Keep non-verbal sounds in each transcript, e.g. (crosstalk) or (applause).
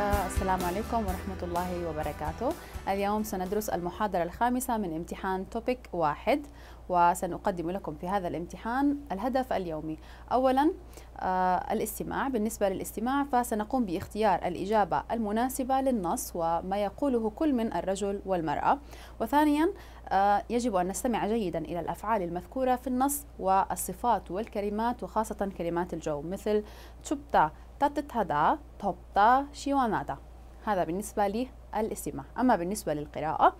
السلام عليكم ورحمة الله وبركاته. اليوم سندرس المحاضرة الخامسة من امتحان توبيك واحد وسنقدم لكم في هذا الامتحان الهدف اليومي. أولا آه الاستماع. بالنسبة للاستماع فسنقوم باختيار الإجابة المناسبة للنص وما يقوله كل من الرجل والمرأة. وثانيا آه يجب أن نستمع جيدا إلى الأفعال المذكورة في النص والصفات والكلمات وخاصة كلمات الجو مثل تشبتا 따뜻하다, 덥다, 시원하다. هذا بالنسبة للاستماع. أما بالنسبة للقراءة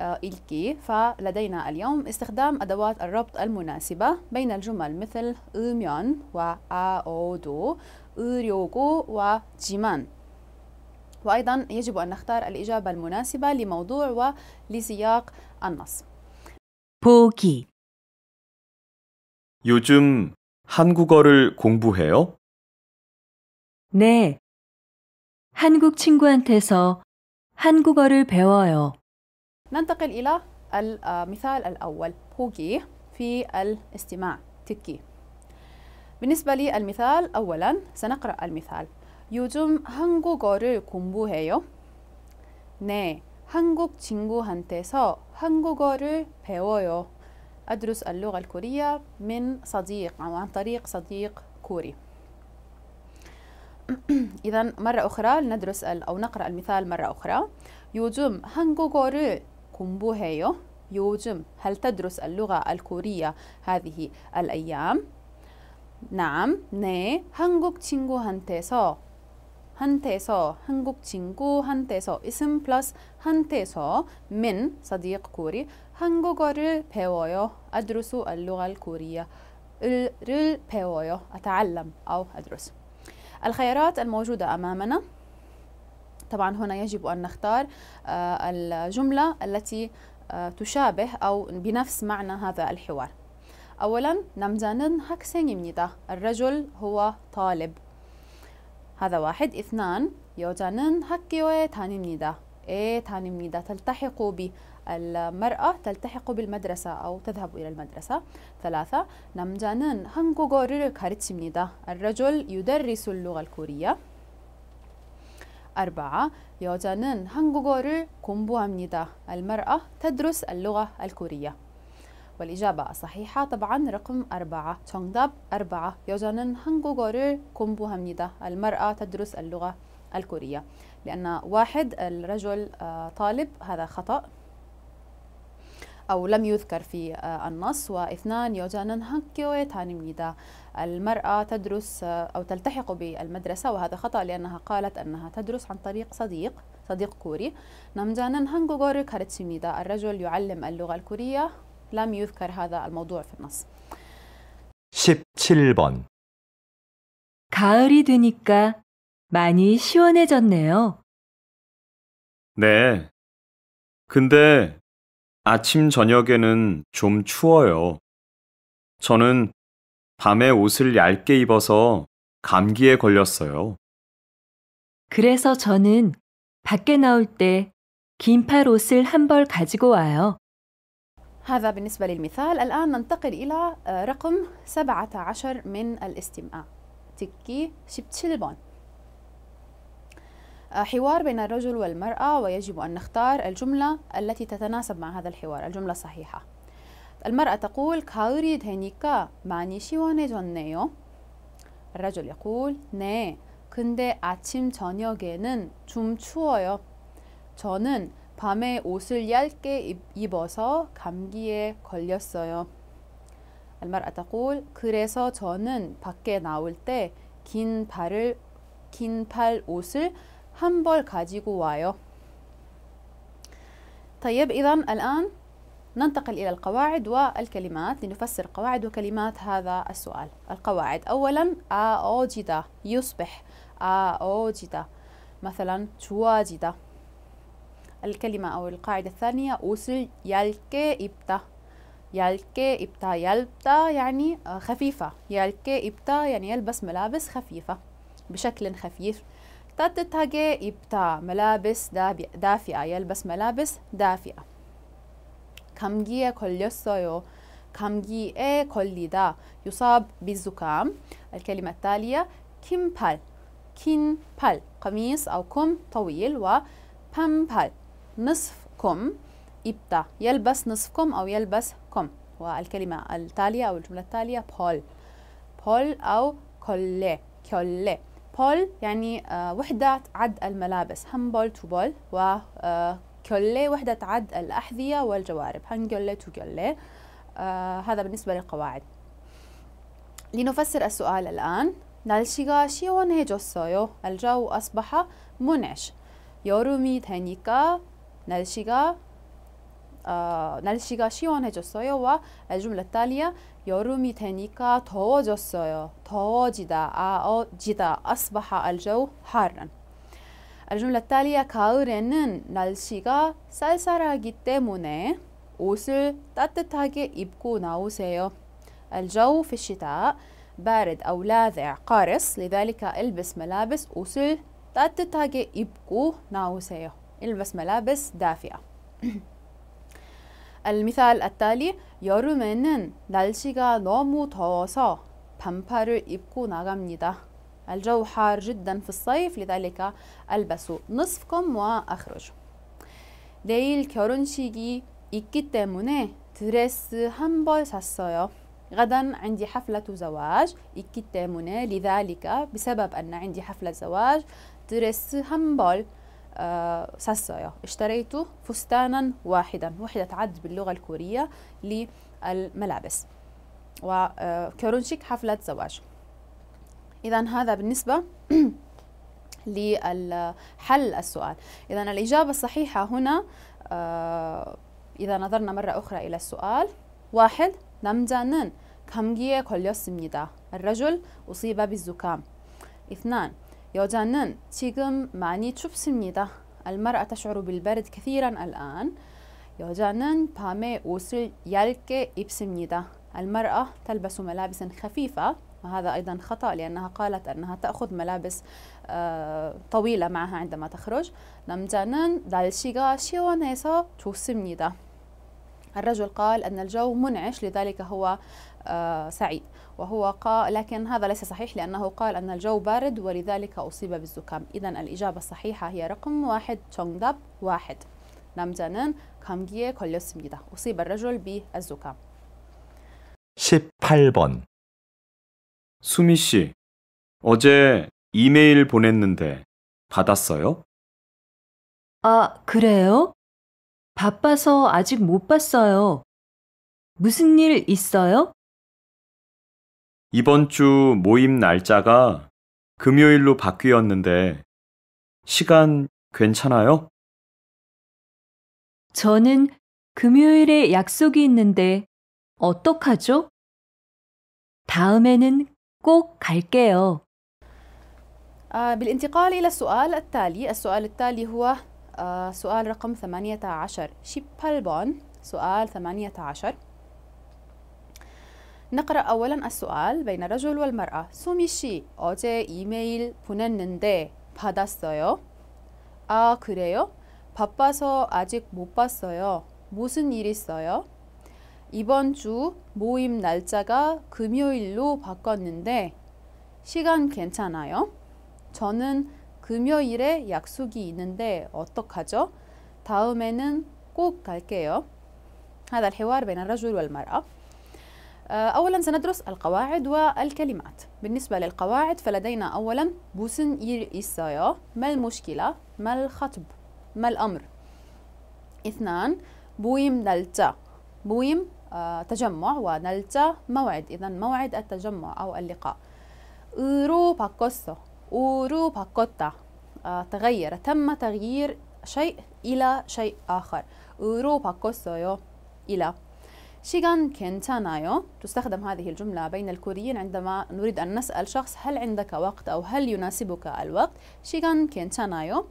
إلكي فلدينا اليوم استخدام أدوات الربط المناسبة بين الجمل مثل 으면 وآودو 으려고 وجيمان وأيضا يجب أن نختار الإجابة المناسبة لموضوع ولسياق النص 보기 요즘 한국어를 공부해요? 네. 한국 친구한테서 한국어를 배워요. ننتقل إلى المثال الأول بوغي في الاستماع تكي بالنسبة للمثال أولا سنقرأ المثال 요즘 한국어를 공부해요? 네, 한국 친구한테서 한국어를 배워요. أدرس اللغة الكورية من صديق أو عن طريق صديق كوري. (clears throat) إذا مرة أخرى ندرس أو نقرأ المثال مرة أخرى. 요즘 한국어를 공부해요. 요즘 هل تدرس اللغة الكورية هذه الأيام؟ نعم, 네, 한국 친구한테서 한테서 한국 친구한테서 اسم 플러스 한테서 من صديق كوري 한국어를 배워요. أدرس اللغة الكورية. 를 배워요. أتعلم أو أدرس. الخيارات الموجودة أمامنا طبعا هنا يجب أن نختار الجملة التي تشابه أو بنفس معنى هذا الحوار أولا 남자는 학생입니다 الرجل هو طالب هذا واحد اثنان 여자는 학교에 다닙니다 에 다닙니다 تلتحق بالمرأة تلتحق بالمدرسة أو تذهب إلى المدرسة ثلاثة 남자는 한국어를 가르칩니다 الرجل يدرس اللغة الكورية أربعة 여자는 한국어를 공부합니다 المرأة تدرس اللغة الكورية والإجابة الصحيحة طبعا رقم أربعة 정답 أربعة 여자는 한국어를 공부합니다 المرأة تدرس اللغة الكورية لأن واحد الرجل طالب هذا خطأ أو لم يذكر في النص واثنان 여자는 학교에 다닙니다 المرأة تدرس أو تلتحق بالمدرسة وهذا خطأ لأنها قالت أنها تدرس عن طريق صديق صديق كوري 남자는 한국어를 가르칩니다 الرجل يعلم اللغة الكورية لم يذكر هذا الموضوع في النص 17번 가을이 되니까 많이 시원해졌네요. 네. 근데 아침 저녁에는 좀 추워요. 저는 밤에 옷을 얇게 입어서 감기에 걸렸어요. 그래서 저는 밖에 나올 때 긴팔 옷을 한 벌 가지고 와요. هذا بالنسبة للمثال الآن ننتقل إلى رقم 17 من الاستماع تكي 17번 حوار بين الرجل والمرأة ويجب أن نختار الجملة التي تتناسب مع هذا الحوار الجملة الصحيحة المرأة تقول 가을이 되니까 많이 시원해졌네요 الرجل يقول 네 근데 아침 저녁에는 좀 추워요 저는 밤에 옷을 얇게 입어서 감기에 걸렸어요 المرأة تقول 그래서 저는 밖에 나올 때 긴 발을 긴 팔 옷을 한 벌 가지고 와요. طيب إذا الآن ننتقل إلى القواعد والكلمات لنفسر قواعد وكلمات هذا السؤال. القواعد أولا أوجد يصبح أوجد مثلا 좋아지다 الكلمة أو القاعدة الثانية 옷을 얇게 입다 얇게 입다 얇다 يعني خفيفة 얇게 입다 يعني يلبس ملابس خفيفة بشكل خفيف 따뜻하게 입다 ملابس دافئة يلبس ملابس دافئة 감기에 걸렸어요 감기에 걸리다 يصاب بالزكام الكلمة التالية 긴팔 긴 팔 قميص أو كم طويل وبامبال نصف كم 입다 يلبس نصف كم أو يلبس كم والكلمة التالية أو الجملة التالية بول بول أو كولي كولي بول يعني آه، وحدة عد الملابس همبول توبول و آه، كولي وحدة عد الأحذية والجوارب هنجولي توجولي آه هذا بالنسبة للقواعد لنفسر السؤال الآن 날씨가 시원해졌어요. الجو أصبح منعش. 여름이 되니까 날씨가 어, 날씨가 시원해졌어요. والجملة التالية 여름이 되니까 더워졌어요. 더워지다, 아어지다 أصبح الجو حارا. الجملة التالية 가을에는 날씨가 쌀쌀하기 때문에 옷을 따뜻하게 입고 나오세요. الجو في الشتاء بارد أو لاذع قارس لذلك البس ملابس 옷을 따뜻하게 입고 나오세요. البس ملابس دافئة. المثال التالي 여름에는 날씨가 너무 더워서 반팔을 입고 나갑니다. الجو حار جدا في الصيف لذلك ألبس نصفكم وأخرج. 내일 결혼식이 있기 때문에 드레스 한 벌 샀어요. غدا عندي حفلة زواج 있기 때문에 لذلك بسبب أن عندي حفلة زواج 드레스 한벌 آه 샀어요. اشتريت فستانا واحدا وحدة عد باللغة الكورية للملابس وكورونشيك حفلة زواج إذا هذا بالنسبة (clears throat) لحل السؤال إذا الإجابة الصحيحة هنا آه إذا نظرنا مرة أخرى إلى السؤال واحد 남자는 감기에 걸렸습니다. الرجل أصيب بالزكام. اثنان 여자는 지금 많이 춥습니다. المرأة تشعر بالبرد كثيرا الآن. 여자는 밤에 옷을 얇게 입습니다. المرأة تلبس ملابس خفيفة وهذا أيضا خطأ لأنها قالت أنها تأخذ ملابس طويلة معها عندما تخرج 남자는 날씨가 시원해서 좋습니다. الرجل قال أن الجو منعش لذلك هو سعيد وهو قال لكن هذا ليس صحيح لأنه قال أن الجو بارد ولذلك أصيب بالزكام إذا الإجابة الصحيحة هي رقم واحد 정답 واحد 남자는 감기에 걸렸습니다. أصيب الرجل بالزكام 18번 수미 씨, 어제 이메일 보냈는데 받았어요? 아, 그래요? 바빠서 아직 못 봤어요. 무슨 일 있어요? 이번 주 모임 날짜가 금요일로 바뀌었는데 시간 괜찮아요? 저는 금요일에 약속이 있는데 어떡하죠? 다음에는 꼭 갈게요. آه بالانتقال إلى السؤال التالي السؤال التالي هو آه سؤال رقم 18 18번 سؤال 18 نقرأ أولا السؤال بين الرجل والمرأة 수미 씨 어제 이메일 보냈는데 받았어요? 아 그래요? 바빠서 아직 못 봤어요. 무슨 일 있어요? 이번 주 모임 날짜가 금요일로 바꿨는데 시간 괜찮아요? 저는 금요일에 약속이 있는데 어떡하죠? 다음에는 꼭 갈게요. هذا الحوار بين الرجل والمرأة آه، أولا سندرس القواعد والكلمات. بالنسبة للقواعد فلدينا أولا بوسن إيسايا ما المشكلة؟ ما الخطب؟ ما الأمر؟ اثنان 모임 날짜. 모임 آه، تجمع و 날짜 موعد. إذا موعد التجمع أو اللقاء. 으로 바꿔서 으로 바꾸다 آه، تغير. تم تغيير شيء إلى شيء آخر. 으로 바꿨어요 إلى 시간 괜찮아요. تستخدم هذه الجملة بين الكوريين عندما نريد أن نسأل شخص هل عندك وقت أو هل يناسبك الوقت. 시간 괜찮아요.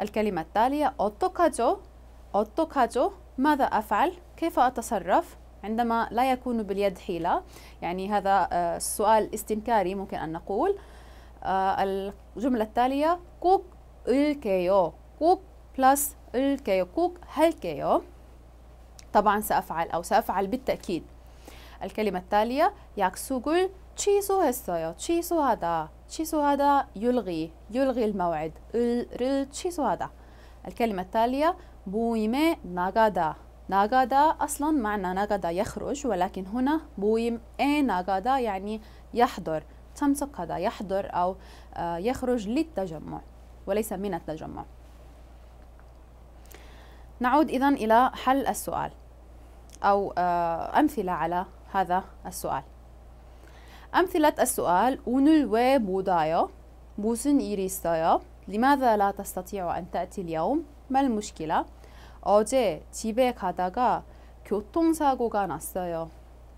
الكلمة التالية 어떡하죠 어떡하죠 ماذا أفعل؟ كيف أتصرف؟ عندما لا يكون باليد حيلة. يعني هذا آه، السؤال استنكاري ممكن أن نقول. آه، الجملة التالية 꼭 을게요 꼭 plus 을게요 꼭 할게요 طبعا سأفعل أو سأفعل بالتأكيد. الكلمة التالية ياكسوغل تشيسو هسايا تشيسو هادا تشيسو هادا يلغي يلغي الموعد ال تشيسو هادا. الكلمة التالية 모임에 ناغادا. ناغادا أصلا معنى ناغادا يخرج ولكن هنا بويم إي ناغادا يعني يحضر. تمسك هذا يحضر أو آه، يخرج للتجمع وليس من التجمع. نعود إذا إلى حل السؤال. أو آه، أمثلة على هذا السؤال أمثلة السؤال 오늘 왜 못 와요? 무슨 일이 있어요? لماذا لا تستطيع أن تأتي اليوم؟ ما المشكلة؟ 어제 집에 가다가 교통사고가 났어요.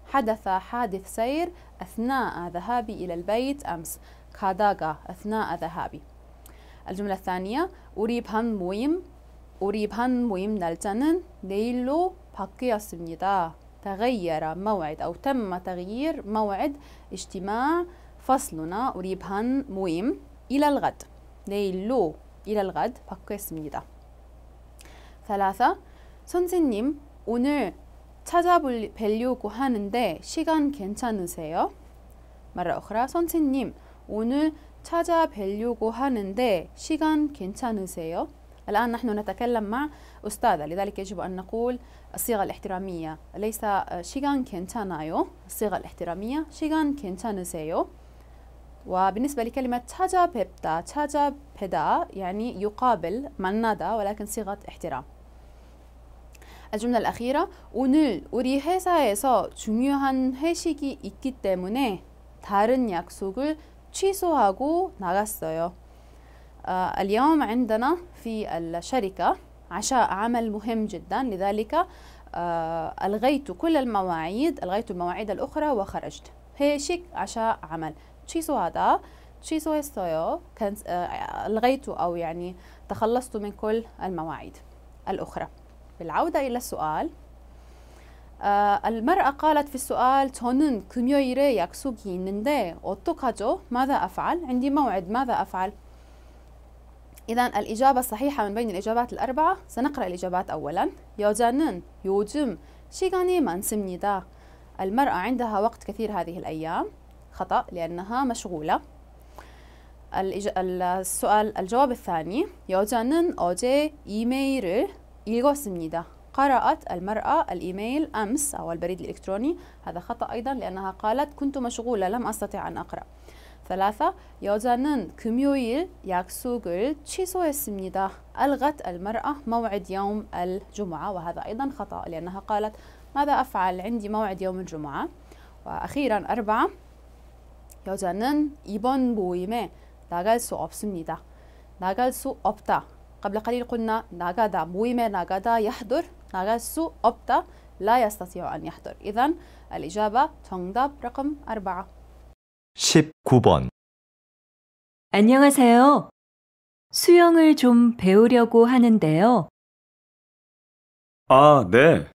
حدث حادث سير أثناء ذهابي إلى البيت أمس. 가다가 أثناء ذهابي. الجملة الثانية 우리 반 모임 우리 반 모임 날짜는 내일로 바뀌었습니다. تغير موعد أو تم تغيير موعد اجتماع فصلنا 우리 반 모임 إلى الغد. 내일로 إلى الغد 바뀌었습니다. ثلاثة 선생님 오늘 찾아뵈려고 하는데 시간 괜찮으세요? مرة أخرى 선생님 오늘 찾아뵈려고 하는데 시간 괜찮으세요? الآن نحن نتكلم مع أستاذة لذلك يجب أن نقول الصيغة الاحترامية ليس 시간 괜찮아요 الصيغة الاحترامية 시간 괜찮으세요 وبالنسبة لكلمة 찾아뵙다 찾아뵈다 يعني يقابل 만나다 ولكن صيغة احترام الجملة الأخيرة 오늘 우리 회사에서 중요한 회식이 있기 때문에 다른 약속을 취소하고 나갔어요. آه اليوم عندنا في الشركة عشاء عمل مهم جدا لذلك آه ألغيت كل المواعيد ألغيت المواعيد الأخرى وخرجت 회식 عشاء عمل 취소하다 취소했어요 كان آه ألغيت أو يعني تخلصت من كل المواعيد الأخرى بالعودة إلى السؤال آه المرأة قالت في السؤال 저는 금요일에 약속이 있는데 어떡하죠? ماذا أفعل؟ عندي موعد ماذا أفعل؟ إذا الإجابة الصحيحة من بين الإجابات الأربعة سنقرأ الإجابات أولا 여자는 요즘 시간이 많습니다 المرأة عندها وقت كثير هذه الأيام خطأ لأنها مشغولة السؤال الجواب الثاني 여자는 어제 이메일을 읽었습니다. قرأت المرأة الإيميل أمس أو البريد الإلكتروني هذا خطأ أيضا لأنها قالت كنت مشغولة لم أستطع أن أقرأ ثلاثة 여자는 금요일 약속을 취소했습니다. ألغت المرأة موعد يوم الجمعة وهذا أيضا خطأ لأنها قالت ماذا أفعل عندي موعد يوم الجمعة وأخيرا أربعة 여자는 이번 모임에 나갈 수 없습니다. 나갈 수 없다. قبل قليل قلنا 나가다 모임에 나가다 يحضر 나갈 수 없다 لا يستطيع أن يحضر إذا الإجابة 정답 رقم أربعة 19번 안녕하세요. 수영을 좀 배우려고 하는데요. 아, 네.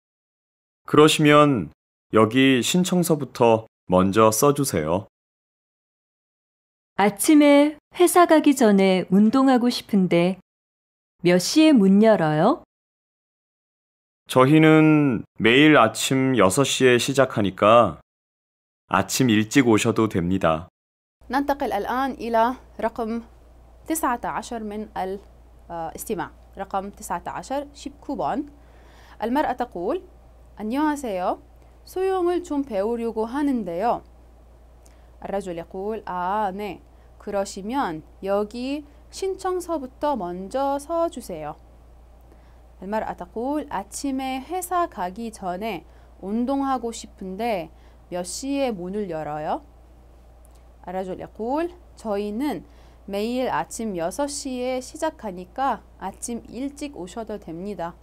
그러시면 여기 신청서부터 먼저 써주세요. 아침에 회사 가기 전에 운동하고 싶은데 몇 시에 문 열어요? 저희는 매일 아침 6시에 시작하니까 아침 일찍 오셔도 됩니다. ننتقل الآن إلى رقم 19 من الاستماع رقم 19 19번 المرأة تقول 안녕하세요 수영을 좀 배우려고 하는데요 الرجل يقول 아, 네 그러시면 여기 신청서부터 먼저 써주세요. المرأة تقول 아침에 회사 가기 전에 운동하고 싶은데 몇 시에 문을 열어요? الرجل يقول 저희는 매일 아침 6시에 시작하니까 아침 일찍 오셔도 됩니다.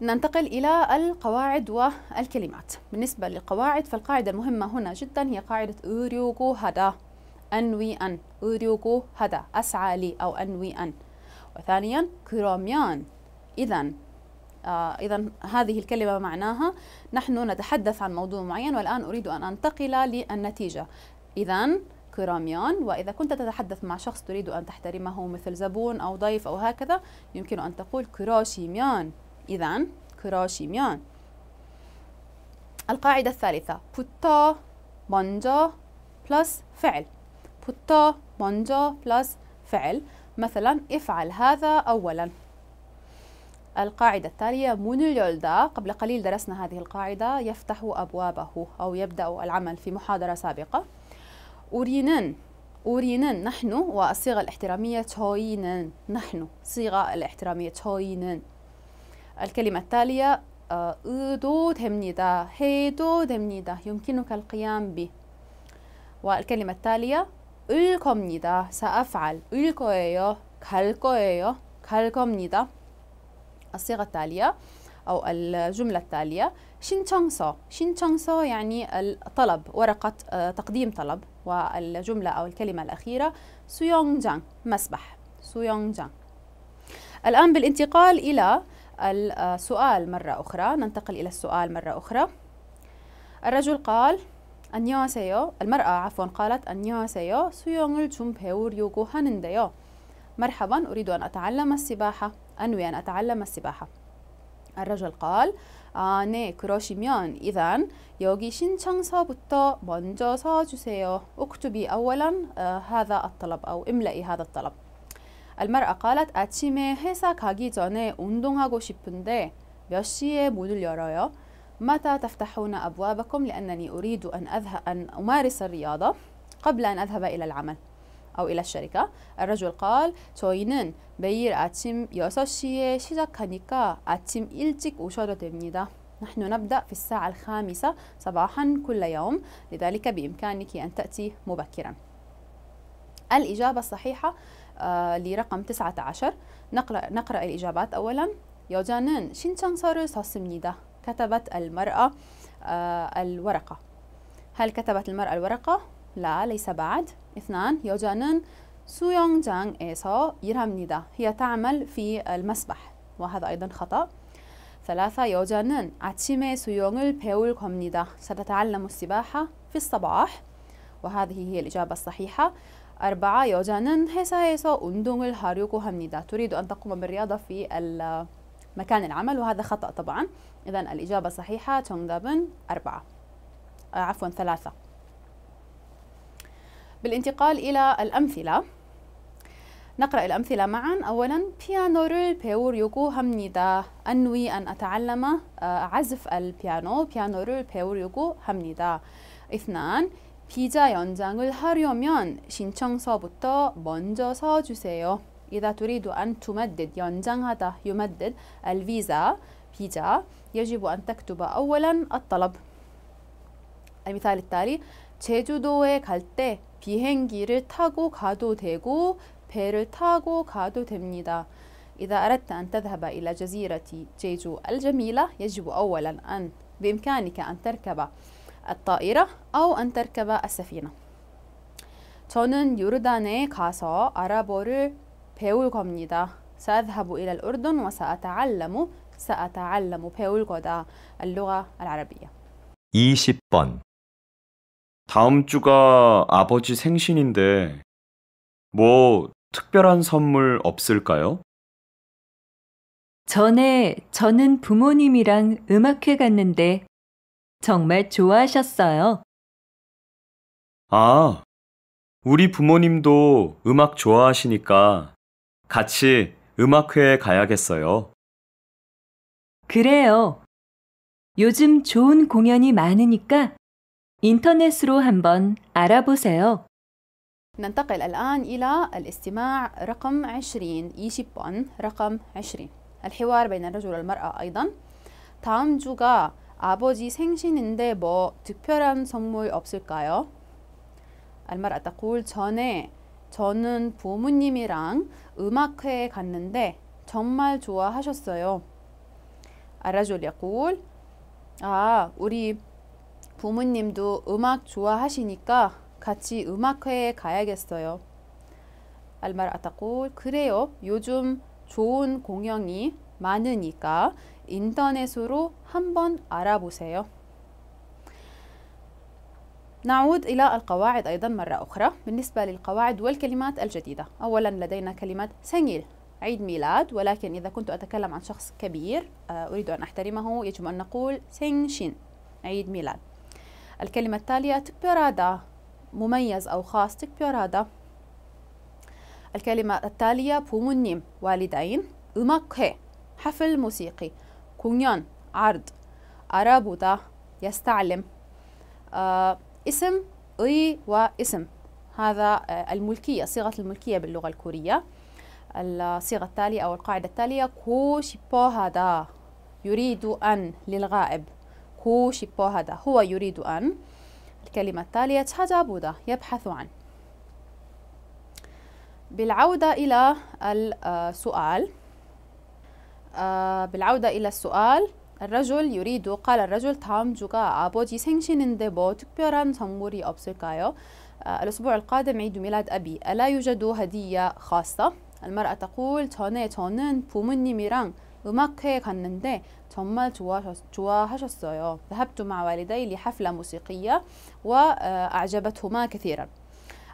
ننتقل إلى القواعد والكلمات بالنسبة للقواعد فالقاعدة المهمة هنا جدا هي قاعدة أوريوغو هذا أنوي أن أريوغو هذا أسعى لي أو أنوي أن وثانيا كروميان إذا آه إذا هذه الكلمة معناها نحن نتحدث عن موضوع معين والآن أريد أن أنتقل للنتيجة إذا كراميان وإذا كنت تتحدث مع شخص تريد أن تحترمه مثل زبون أو ضيف أو هكذا يمكن أن تقول كروشيميان إذا كروشيميان القاعدة الثالثة 부터 먼저 بلس فعل 부터 먼저 بلس فعل مثلا افعل هذا أولا القاعدة التالية 문을 열다 قبل قليل درسنا هذه القاعدة يفتح أبوابه أو يبدأ العمل في محاضرة سابقة 우리는 우리는 نحن والصيغة الاحترامية 저희는 نحن صيغة الاحترامية 저희는 الكلمة التالية 어, 의도됩니다 해도 됩니다 يمكنك القيام به والكلمة التالية 을 겁니다 سأفعل 을 거예요 갈 거예요 갈 겁니다 الصيغة التالية أو الجملة التالية 신청서 신청서 يعني الطلب ورقة تقديم طلب والجملة أو الكلمة الأخيرة 수영장 مسبح 수영장 الآن بالانتقال إلى السؤال مرة أخرى ننتقل إلى السؤال مرة أخرى الرجل قال 안녕하세요. المرأة عفوا قالت 안녕하세요. 수영을 좀 배우려고 하는데요. مرحبا أريد أن أتعلم السباحة. أنوي أن أتعلم السباحة. الرجل قال 아, 네, 그러시면 إذا 여기 신청서부터 먼저 써주세요. اكتبي أولا آه هذا الطلب أو املئي هذا الطلب. المرأة قالت 아침에 회사 가기 전에 운동하고 싶은데 몇 시에 문을 열어요? متى تفتحون أبوابكم لأنني أريد أن أذهب أن أمارس الرياضة قبل أن أذهب إلى العمل أو إلى الشركة الرجل قال 저희는 매일 아침 6시에 시작하니까 아침 일찍 오셔도 됩니다 نحن نبدأ في الساعة الخامسة صباحا كل يوم لذلك بإمكانك أن تأتي مبكرا الإجابة الصحيحة آه لرقم 19 نقرأ, نقرأ الإجابات أولا 여자는 신청서를 썼습니다. كتبت المرأة آه الورقة هل كتبت المرأة الورقة؟ لا ليس بعد اثنان 여자는 수영장에서 일합니다. هي تعمل في المسبح وهذا أيضا خطأ ثلاثة 여자는 아침에 수영을 배울 겁니다. ستتعلم السباحة في الصباح وهذه هي الإجابة الصحيحة أربعة 여자는 회사에서 운동을 하려고 합니다. تريد أن تقوم بالرياضة في مكان العمل وهذا خطأ طبعا إذا الإجابة الصحيحة 정답은 أربعة آه عفوا ثلاثة بالانتقال إلى الأمثلة نقرأ الأمثلة معا أولا 피아노를 배우려고 합니다. أنوي أن أتعلم عزف البيانو 피아노를 배우려고 합니다. اثنان 비자 연장을 하려면 신청서부터 먼저 써주세요. إذا تريد أن تمدد 연장하다 يمدد الفيزا فيزا يجب أن تكتب أولا الطلب المثال التالي 제주도에 갈 때 비행기를 타고 가도 되고 배를 타고 가도 됩니다. إذا أردت أن تذهب إلى جزيرة جيجو الجميلة يجب أولا أن بإمكانك أن تركب الطائرة أو أن تركب السفينة. 저는 요르단에 가서 아랍어를 배울 겁니다. سأذهب إلى الأردن وسأتعلم سأتعلم 배울 거다 اللغة العربية 20번 다음 주가 아버지 생신인데 뭐 특별한 선물 없을까요? 전에 저는 부모님이랑 음악회 갔는데 정말 좋아하셨어요. 아, 우리 부모님도 음악 좋아하시니까 같이 음악회에 가야겠어요. 그래요. 요즘 좋은 공연이 많으니까 인터넷으로 한번 알아보세요. ننتقل الآن إلى الاستماع رقم 20 20번 رقم 20 الحوار بين الرجل والمرأة أيضا 다음 주가 아버지 생신인데 뭐 특별한 선물 없을까요? المرأة تقول 전에 저는 부모님이랑 음악회에 갔는데 정말 좋아하셨어요. الرجل يقول 아, 우리 부모님도 음악 좋아하시니까 같이 음악회에 가야겠어요. المرأة تقول 그래요. 요즘 좋은 공연이 많으니까 인터넷으로 한번 알아보세요. نعود إلى القواعد أيضا مرة أخرى بالنسبة للقواعد والكلمات الجديدة أولا لدينا كلمة سنجيل عيد ميلاد ولكن إذا كنت أتكلم عن شخص كبير أريد أن أحترمه يجب أن نقول سينشين عيد ميلاد الكلمة التالية تبرادا مميز أو خاص 특별하다 الكلمة التالية 부모님 والدين 음악회 حفل موسيقي 공연 عرض 알아보다 يستعلم آه اسم اي واسم هذا آه الملكية صيغة الملكية باللغة الكورية الصيغة التالية أو القاعدة التالية كو شيبو هذا يريد أن للغائب كو شيبو هذا هو يريد أن الكلمة التالية 찾아보다 يبحث عن بالعودة إلى السؤال آه، بالعودة إلى السؤال الرجل يريد قال الرجل 다음 주가 아버지 생신인데 뭐 특별한 선물이 없을까요? آه، الأسبوع القادم عيد ميلاد أبي ألا يوجد هدية خاصة؟ المرأة تقول 전에 저는 부모님이랑 음악회에 갔는데 정말 좋아하셨, 어요 ذهبت مع والدي لحفلة موسيقية وأعجبتهما كثيرا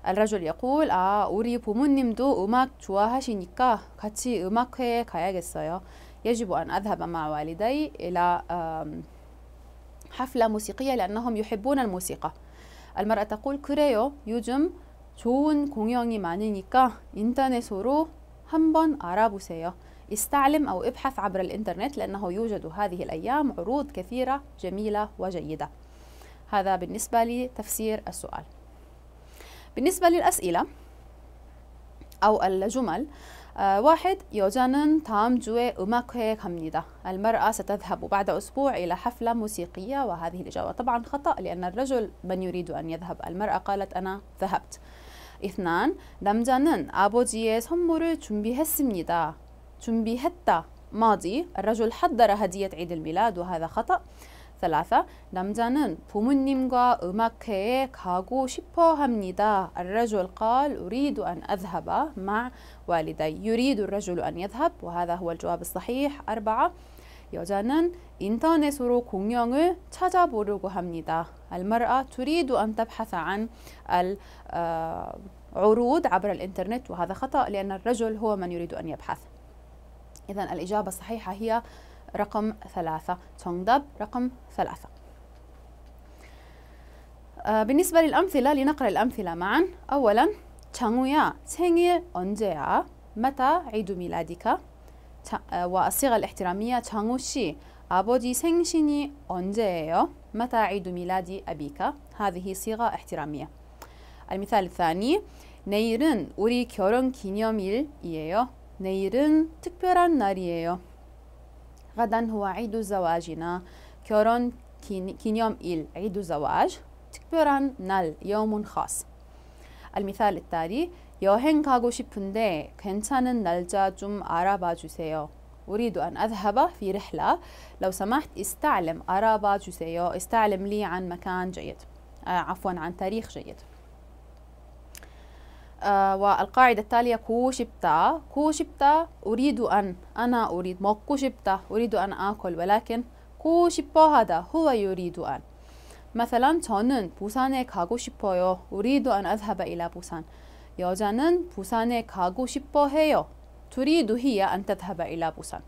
الرجل يقول 아 우리 부모님도 음악 좋아하시니까 같이 음악회에 가야겠어요. يجب أن أذهب مع والدي إلى حفلة موسيقية لأنهم يحبون الموسيقى. المرأة تقول 그래요. 요즘 좋은 공연이 많으니까 인터넷으로 한번 알아보세요. استعلم أو ابحث عبر الإنترنت لأنه يوجد هذه الأيام عروض كثيرة جميلة وجيدة هذا بالنسبة لتفسير السؤال بالنسبة للأسئلة أو الجمل آه واحد 여자는 다음 주에 음악회에 갑니다. المرأة ستذهب بعد أسبوع إلى حفلة موسيقية وهذه الإجابة طبعا خطأ لأن الرجل من يريد أن يذهب المرأة قالت أنا ذهبت اثنان 남자는 아버지의 선물을 준비했습니다. 준비했다 ماضي الرجل حضر هدية عيد الميلاد وهذا خطأ ثلاثة 남자는 부모님과 음악회에 가고 싶어 합니다. الرجل قال أريد أن أذهب مع والدي يريد الرجل أن يذهب وهذا هو الجواب الصحيح أربعة 여자는 인터넷으로 공연을 찾아보려고 합니다. المرأة تريد أن تبحث عن العروض عبر الإنترنت وهذا خطأ لأن الرجل هو من يريد أن يبحث إذا الإجابة الصحيحة هي رقم ثلاثة 정답 رقم ثلاثة آه بالنسبة للأمثلة لنقرأ الأمثلة معا أولا 장우야 생일 언제야 متى عيد ميلادك آه والصيغة الاحترامية 장우 씨 아버지 생신이 언제예요 متى عيد ميلاد أبيك هذه صيغة احترامية المثال الثاني 내일은 우리 결혼 기념일이에요 내일은 특별한 날이에요 غدا هو عيد زواجنا 결혼 기념일 عيد زواج 특별한 날 يوم خاص المثال التالي 여행 가고 싶은데 괜찮은 날짜 좀 알아봐 주세요 أريد أن أذهب في رحلة لو سمحت استعلم أرابا جوسيو استعلم لي عن مكان جيد آه عفوا عن تاريخ جيد آه والقاعدة التالية كوشبتا كوشبتا أريد أن أنا أريد 먹고 싶다 أريد أن آكل ولكن كوشبا هذا هو يريد أن مثلا 저는 부산에 가고 싶어요 أريد أن أذهب إلى 부산 여자는 부산에 가고 싶어 해요 تريد هي أن تذهب إلى 부산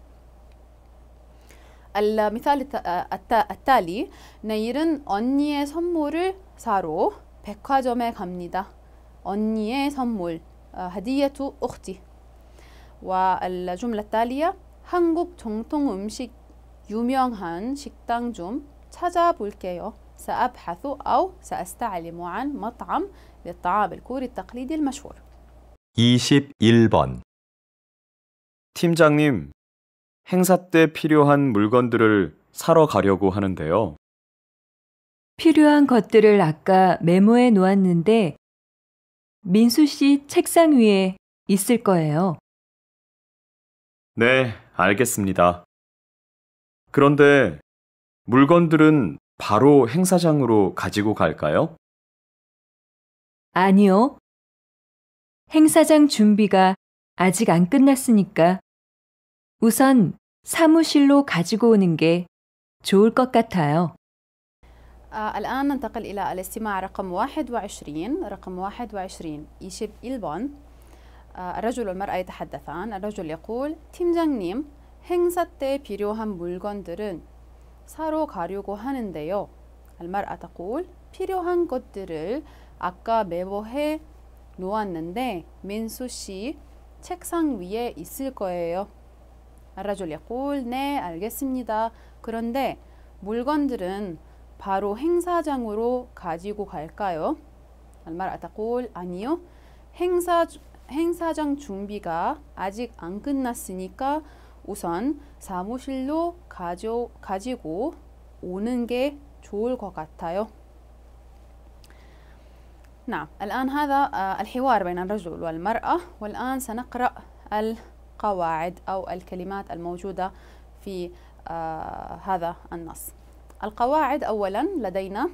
المثال التالي 내일은 언니의 선물을 사러 백화점에 갑니다. 언니의 선물 هدية أختي والجملة التالية 한국 정통 음식 유명한 식당 좀 찾아볼게요. سأبحث أو سأستعلم عن مطعم للطعام الكوري التقليدي المشهور. 21번 팀장님, 행사 때 필요한 물건들을 사러 가려고 하는데요. 필요한 것들을 아까 메모해 놓았는데 민수 씨 책상 위에 있을 거예요. 네, 알겠습니다. 그런데 물건들은 바로 행사장으로 가지고 갈까요? 아니요. 행사장 준비가 아직 안 끝났으니까 우선 사무실로 가지고 오는 게 좋을 것 같아요. آه الآن ننتقل إلى الاستماع رقم 21 رقم 21 이십 1번 آه الرجل والمرأة يتحدثان الرجل يقول 팀장님 행사 때 필요한 물건들은 사러 가려고 하는데요 المرأة تقول 필요한 것들을 아까 메모해 놓았는데 민수 씨 책상 위에 있을 거예요. الرجل يقول 네 알겠습니다. 그런데 물건들은 바로 행사장으로 가지고 갈까요? المرأة تقول 아니요. 행사 행사장 준비가 아직 안 끝났으니까 우선 사무실로 가져, 가지고 오는 게 좋을 것 같아요. نعم الآن هذا الحوار بين الرجل والمرأة والآن سنقرأ القواعد أو الكلمات الموجودة في هذا النص القواعد. أولا لدينا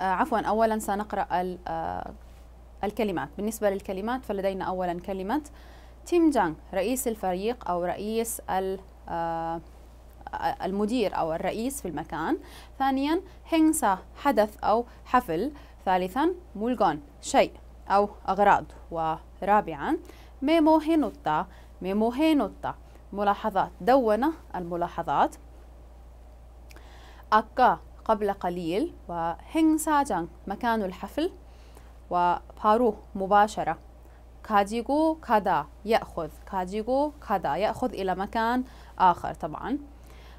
عفوا أولا سنقرأ الكلمات. بالنسبة للكلمات فلدينا أولا كلمة تيم جانغ رئيس الفريق أو رئيس المدير أو الرئيس في المكان. ثانيا هنسا حدث أو حفل. ثالثا مولغون شيء أو أغراض. ورابعا ميمو هينوتا ميمو هينوتا. ملاحظات. دون الملاحظات. أكا قبل قليل وهنساجان مكان الحفل وبارو مباشرة. كاجيغو كادا يأخذ كاجيغو كادا يأخذ إلى مكان آخر طبعا.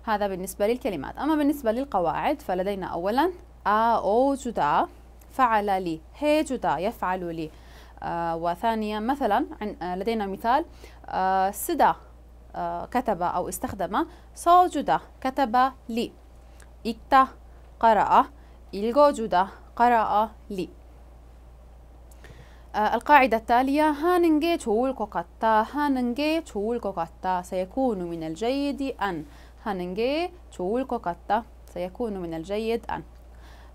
هذا بالنسبة للكلمات. أما بالنسبة للقواعد فلدينا أولا آ أو جدا فعل لي. هي جدا يفعل لي. آه وثانيا مثلا لدينا مثال. آه سدا آه كتب أو استخدم. صوجدا كتب لي. إكتا قرأ 읽어주다 قرأ لي 아, القاعدة التالية 하는 게 좋을 것 같다 하는 게 좋을 것 같다 سيكون من الجيد أن 하는 게 좋을 것 같다 سيكون من الجيد أن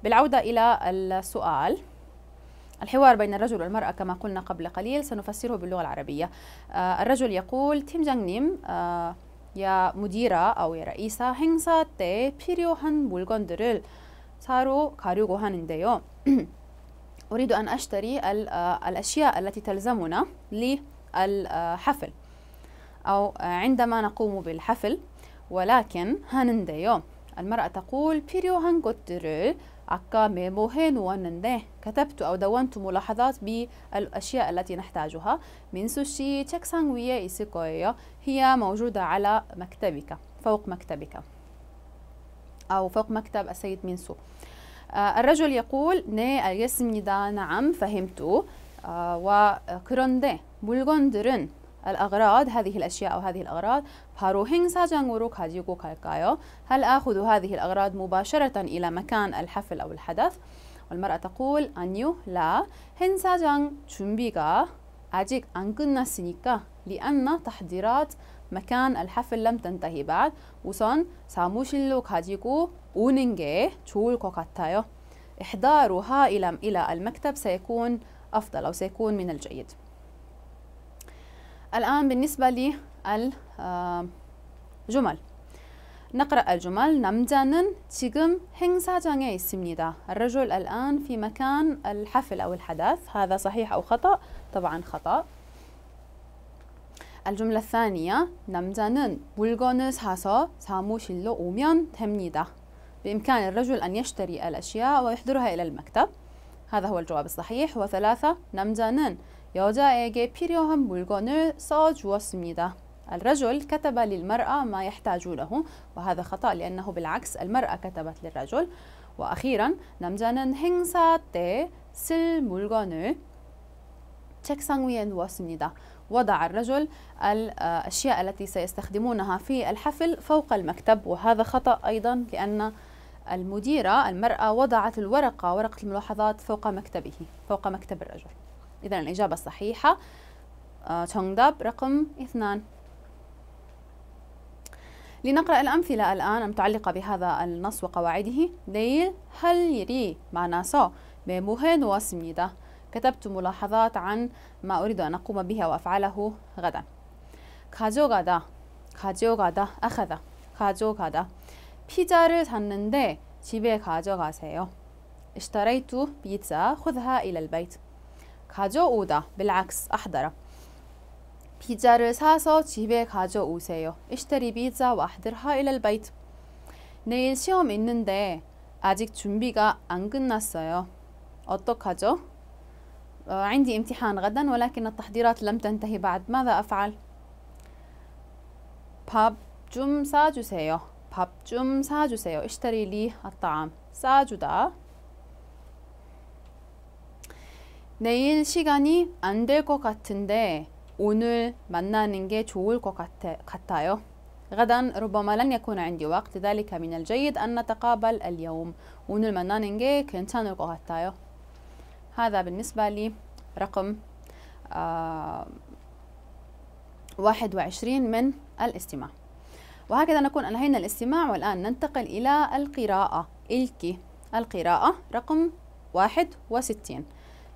بالعودة إلى السؤال الحوار بين الرجل والمرأة كما قلنا قبل قليل سنفسره باللغة العربية آه الرجل يقول 팀장님 آه يا مديرة أو يا رئيسة 행사 때 필요한 물건들을 사러 가려고 하는데요 أريد أن أشتري الأشياء التي تلزمنا للحفل أو عندما نقوم بالحفل ولكن 하는데요. المرأة تقول 필요한 것들을 아까 메모해 놓았는데 كتبت أو دونت ملاحظات بالأشياء التي نحتاجها. من سوشي تشكسان 위에 있을 هي موجودة على مكتبك فوق مكتبك. أو فوق مكتب السيد منسو. آه، الرجل يقول 네 دا نعم فهمت. آه وكرون ده ملغون درن الأغراض هذه الأشياء أو هذه الأغراض 바로 행사장으로 가지고 갈까요؟ هل آخذ هذه الأغراض مباشرة إلى مكان الحفل أو الحدث؟ والمرأة تقول 아니요, لا. 행사장 준비가 아직 안 끝났으니까 لأن تحضيرات مكان الحفل لم تنتهي بعد 우선 사무실로 가지고 오는 게 좋을 것 같아요. إحضارها إلى إلى المكتب سيكون أفضل أو سيكون من الجيد. الآن بالنسبة للجمل نقرأ الجمل 남자는 지금 행사장에 있습니다. الرجل الآن في مكان الحفل أو الحدث هذا صحيح أو خطأ؟ طبعا خطأ الجملة الثانية 남자는 물건을 사서 사무실로 오면 됩니다. بإمكان الرجل أن يشتري الأشياء ويحضرها إلى المكتب هذا هو الجواب الصحيح وثلاثة 남자는 여자에게 필요한 물건을 써주었습니다. الرجل كتب للمرأة ما يحتاجونه وهذا خطأ لأنه بالعكس المرأة كتبت للرجل وأخيرا 남자는 행사 때 쓸 물건을 책상 위에 놓았습니다. وضع الرجل الأشياء التي سيستخدمونها في الحفل فوق المكتب وهذا خطأ أيضا لأن المديرة المرأة وضعت الورقة ورقة الملاحظات فوق مكتبه فوق مكتب الرجل إذا الإجابة الصحيحة 정답 رقم اثنان لنقرأ الأمثلة الآن المتعلقة بهذا النص وقواعده 내일 할 일이 많아서 메모해 놓았습니다. كتبت ملاحظات عن ما أريد أن أقوم به وأفعله غدا 가져가다 가져가다 أخذ 가져가다 피자를 샀는데 집에 가져가세요 اشتريت بيتزا خذها إلى البيت 가져오다 بالعكس أحضر 피자를 사서 집에 가져오세요 اشتري بيتزا وأحضرها إلى البيت 내일 시험 있는데 아직 준비가 안 끝났어요 어떡하죠؟ آه، عندي امتحان غدا ولكن التحضيرات لم تنتهي بعد ماذا أفعل؟ 밥 좀 사주세요. 밥 좀 사주세요. اشتري لي الطعام. 사주다. 내일 시간이 안 될 것 같은데 오늘 만나는 게 좋을 것 같아, 같아요. غدا ربما لن يكون عندي وقت لذلك من الجيد أن نتقابل اليوم 오늘 만나는 게 괜찮을 것 같아요. هذا بالنسبة لي رقم آه 21 من الاستماع وهكذا نكون أنهينا الاستماع والآن ننتقل إلى القراءة إلكي القراءة رقم 61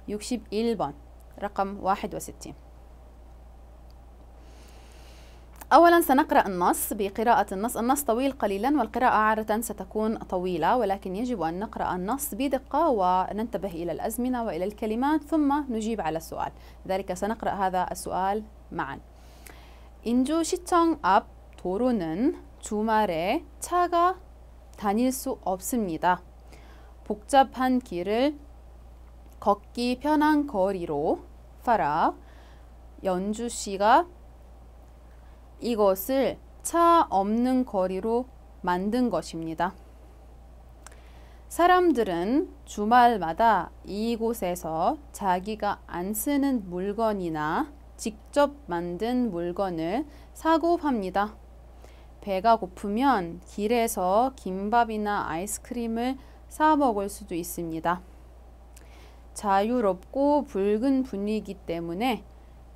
يكشب إلبان رقم 61 أولا سنقرأ النص بقراءة النص النص طويل قليلا والقراءة عادة ستكون طويلة ولكن يجب أن نقرأ النص بدقة وننتبه إلى الأزمنة وإلى الكلمات ثم نجيب على السؤال لذلك سنقرأ هذا السؤال معا 인주시청 앞 도로는 주말에 차가 다닐 수 없습니다. 복잡한 길을 걷기 편한 거리로 팔아 연주시가 이것을 차 없는 거리로 만든 것입니다. 사람들은 주말마다 이곳에서 자기가 안 쓰는 물건이나 직접 만든 물건을 사고 팝니다. 배가 고프면 길에서 김밥이나 아이스크림을 사 먹을 수도 있습니다. 자유롭고 붉은 분위기 때문에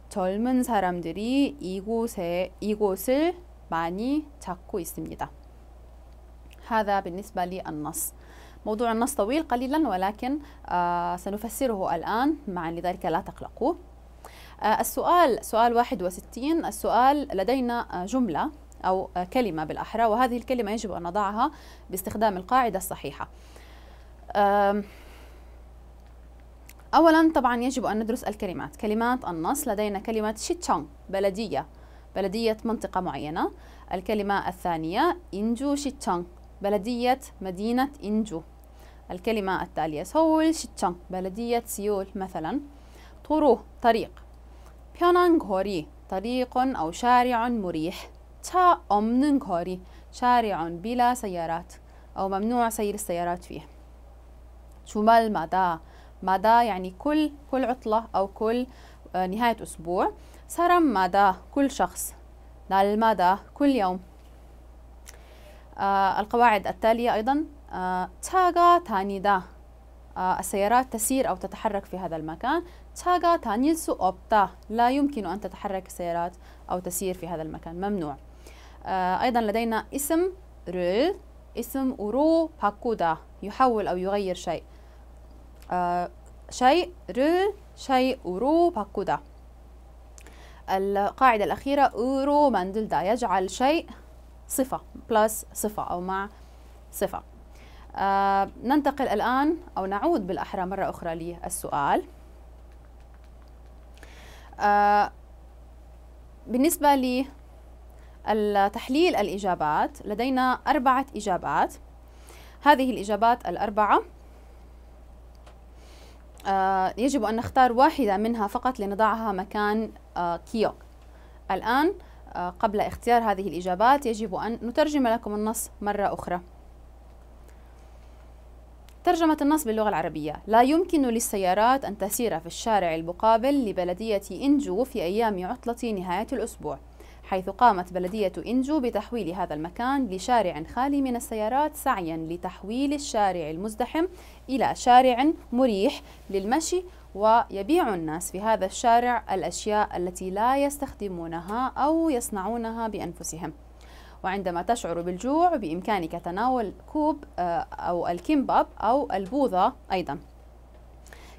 젊은 사람들이 이곳에 이곳을 많이 찾고 있습니다. هذا بالنسبة للنص موضوع النص طويل قليلا ولكن آه سنفسره الآن معا لذلك لا تقلقوا آه السؤال سؤال 61 السؤال لدينا آه جملة أو آه كلمة بالأحرى وهذه الكلمة يجب أن نضعها باستخدام القاعدة الصحيحة أولا طبعا يجب أن ندرس الكلمات كلمات النص لدينا كلمة شيتشونغ بلدية بلدية منطقة معينة الكلمة الثانية إنجو شيتشونغ بلدية مدينة إنجو الكلمة التالية سول شيتشونغ بلدية سيول مثلا طرو طريق 편한 거리 طريق أو شارع مريح 차 없는 거리 شارع بلا سيارات أو ممنوع سير السيارات فيه 주말마다 مدى يعني كل كل عطلة أو كل نهاية أسبوع. سرم مدى كل شخص المدى كل يوم. آه القواعد التالية أيضا آه تاغا تانيدا. آه السيارات تسير أو تتحرك في هذا المكان. 차가 다닐 수 없다. لا يمكن أن تتحرك السيارات أو تسير في هذا المكان. ممنوع. آه أيضا لدينا اسم 를 اسم 으로 바꾸다. يحول أو يغير شيء. شيء ر شيء رو 바꾸다. القاعدة الأخيرة رو ماندلدا يجعل شيء صفة بلس صفة أو مع صفة آه ننتقل الآن أو نعود بالأحرى مرة أخرى للسؤال. آه بالنسبة لتحليل الإجابات لدينا أربعة إجابات. هذه الإجابات الأربعة يجب أن نختار واحدة منها فقط لنضعها مكان آه كيوك. الآن آه قبل اختيار هذه الإجابات يجب أن نترجم لكم النص مرة أخرى. ترجمة النص باللغة العربية. لا يمكن للسيارات أن تسير في الشارع المقابل لبلدية إنجو في أيام عطلة نهاية الأسبوع. حيث قامت بلدية إنجو بتحويل هذا المكان لشارع خالي من السيارات سعيا لتحويل الشارع المزدحم إلى شارع مريح للمشي ويبيع الناس في هذا الشارع الأشياء التي لا يستخدمونها أو يصنعونها بأنفسهم. وعندما تشعر بالجوع بإمكانك تناول كوب آه، أو الكيمباب أو البوظة أيضا.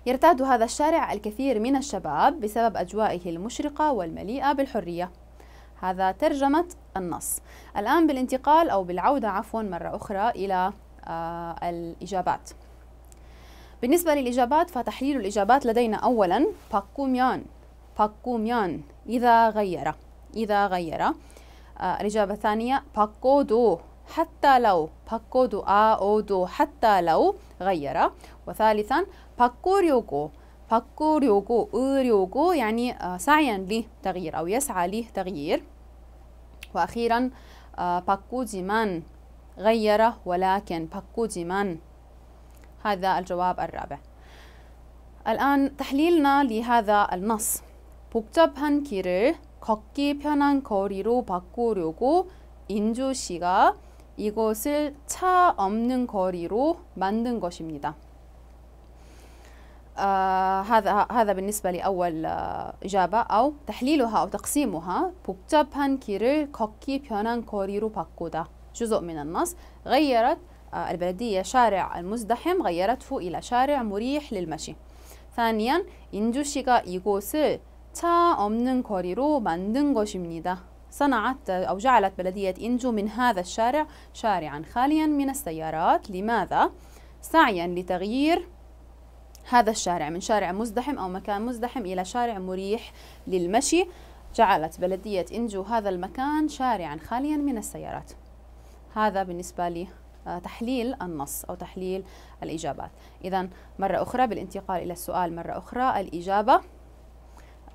يرتاد هذا الشارع الكثير من الشباب بسبب أجوائه المشرقة والمليئة بالحرية. هذا ترجمة النص. الآن بالانتقال أو بالعودة عفوا مرة أخرى إلى آه، الإجابات. بالنسبة للإجابات فتحليل الإجابات لدينا أولا باكوميان. 바꾸면 إذا غير. إذا غير. آه، الإجابة الثانية 바꿔도. حتى لو. 바꿔도 아/어도 حتى لو غير. وثالثا 바꾸려고. 꾸려고 바꾸려고 으려고 يعني آه، سعيا لتغيير أو يسعى لتغيير وأخيرا آه، 바꾸지만 غير ولكن 바꾸지만 هذا الجواب الرابع الآن تحليلنا لهذا النص 복잡한 길을 걷기 편한 거리로 바꾸려고 인주 씨가 이곳을 차 없는 거리로 만든 것입니다. آه هذا هذا بالنسبة لأول آه إجابة أو تحليلها أو تقسيمها 복잡한 길을 걷기 편한 거리로 바꾸다 جزء من النص غيرت آه البلدية شارع المزدحم غيرته إلى شارع مريح للمشي ثانيا 인주 씨가 이곳을 차 없는 거리로 만든 것입니다. صنعت أو جعلت بلدية إنجو من هذا الشارع شارعا خاليا من السيارات لماذا؟ سعيا لتغيير هذا الشارع من شارع مزدحم أو مكان مزدحم إلى شارع مريح للمشي. جعلت بلدية إنجو هذا المكان شارعا خاليا من السيارات. هذا بالنسبة لي آه، تحليل النص أو تحليل الإجابات. إذا مرة أخرى بالانتقال إلى السؤال مرة أخرى الإجابة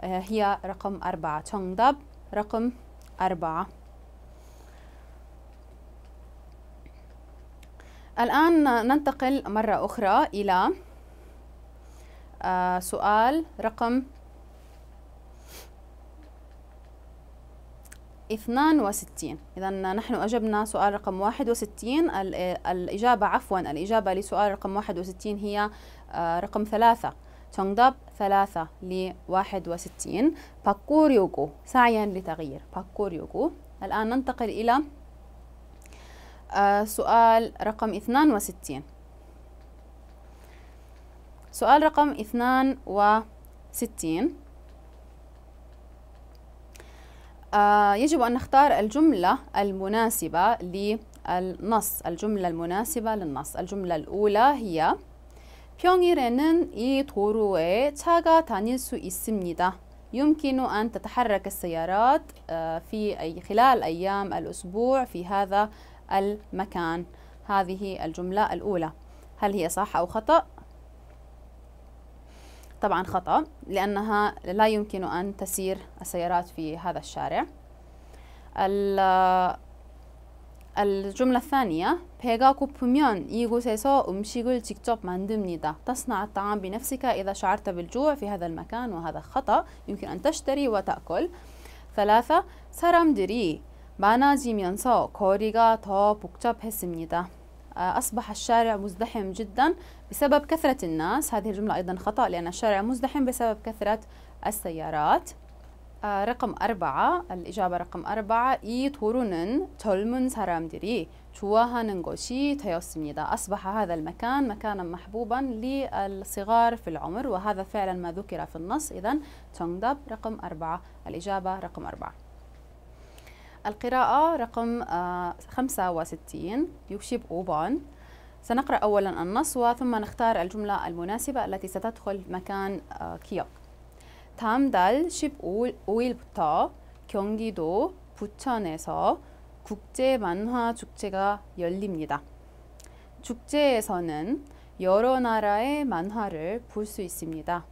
آه، هي رقم أربعة. 정답 رقم أربعة. الآن ننتقل مرة أخرى إلى آه، سؤال رقم 62 إذا نحن أجبنا سؤال رقم 61 الإجابة عفوا الإجابة لسؤال رقم 61 هي آه، رقم ثلاثة 정답 ثلاثة ل 61 바꾸려고 سعيا لتغيير 바꾸려고 الآن ننتقل إلى آه، سؤال رقم 62 سؤال رقم 62 آه يجب أن نختار الجملة المناسبة للنص الجملة المناسبة للنص الجملة الأولى هي 평일에는 이 도로에 차가 다닐 수 있습니다. يمكن أن تتحرك السيارات في أي خلال أيام الأسبوع في هذا المكان هذه الجملة الأولى هل هي صح أو خطأ؟ طبعا خطأ لأنها لا يمكن أن تسير السيارات في هذا الشارع الجملة الثانية 배가 고프면 이곳에서 음식을 직접 만듭니다. تصنع الطعام بنفسك إذا شعرت بالجوع في هذا المكان وهذا خطأ يمكن أن تشتري وتأكل ثلاثة 사람들이 많아지면서 거리가 더 복잡했습니다. أصبح الشارع مزدحم جدا بسبب كثرة الناس هذه الجملة أيضا خطأ لأن الشارع مزدحم بسبب كثرة السيارات 아, رقم أربعة الإجابة رقم أربعة 이 도로는 젊은 사람들이 좋아하는 것이 되었습니다. أصبح هذا المكان مكانا محبوبا للصغار في العمر وهذا فعلا ما ذكر في النص إذا 정답 رقم أربعة الإجابة رقم أربعة القراءة رقم خمسة وستين يكشف أوبان سنقرأ أولا النص وثم نختار الجملة المناسبة التي ستدخل مكان كيوك 다음 달 15일부터 경기도 부천에서 국제 만화 축제가 열립니다. 축제에서는 여러 나라의 만화를 볼 수 있습니다.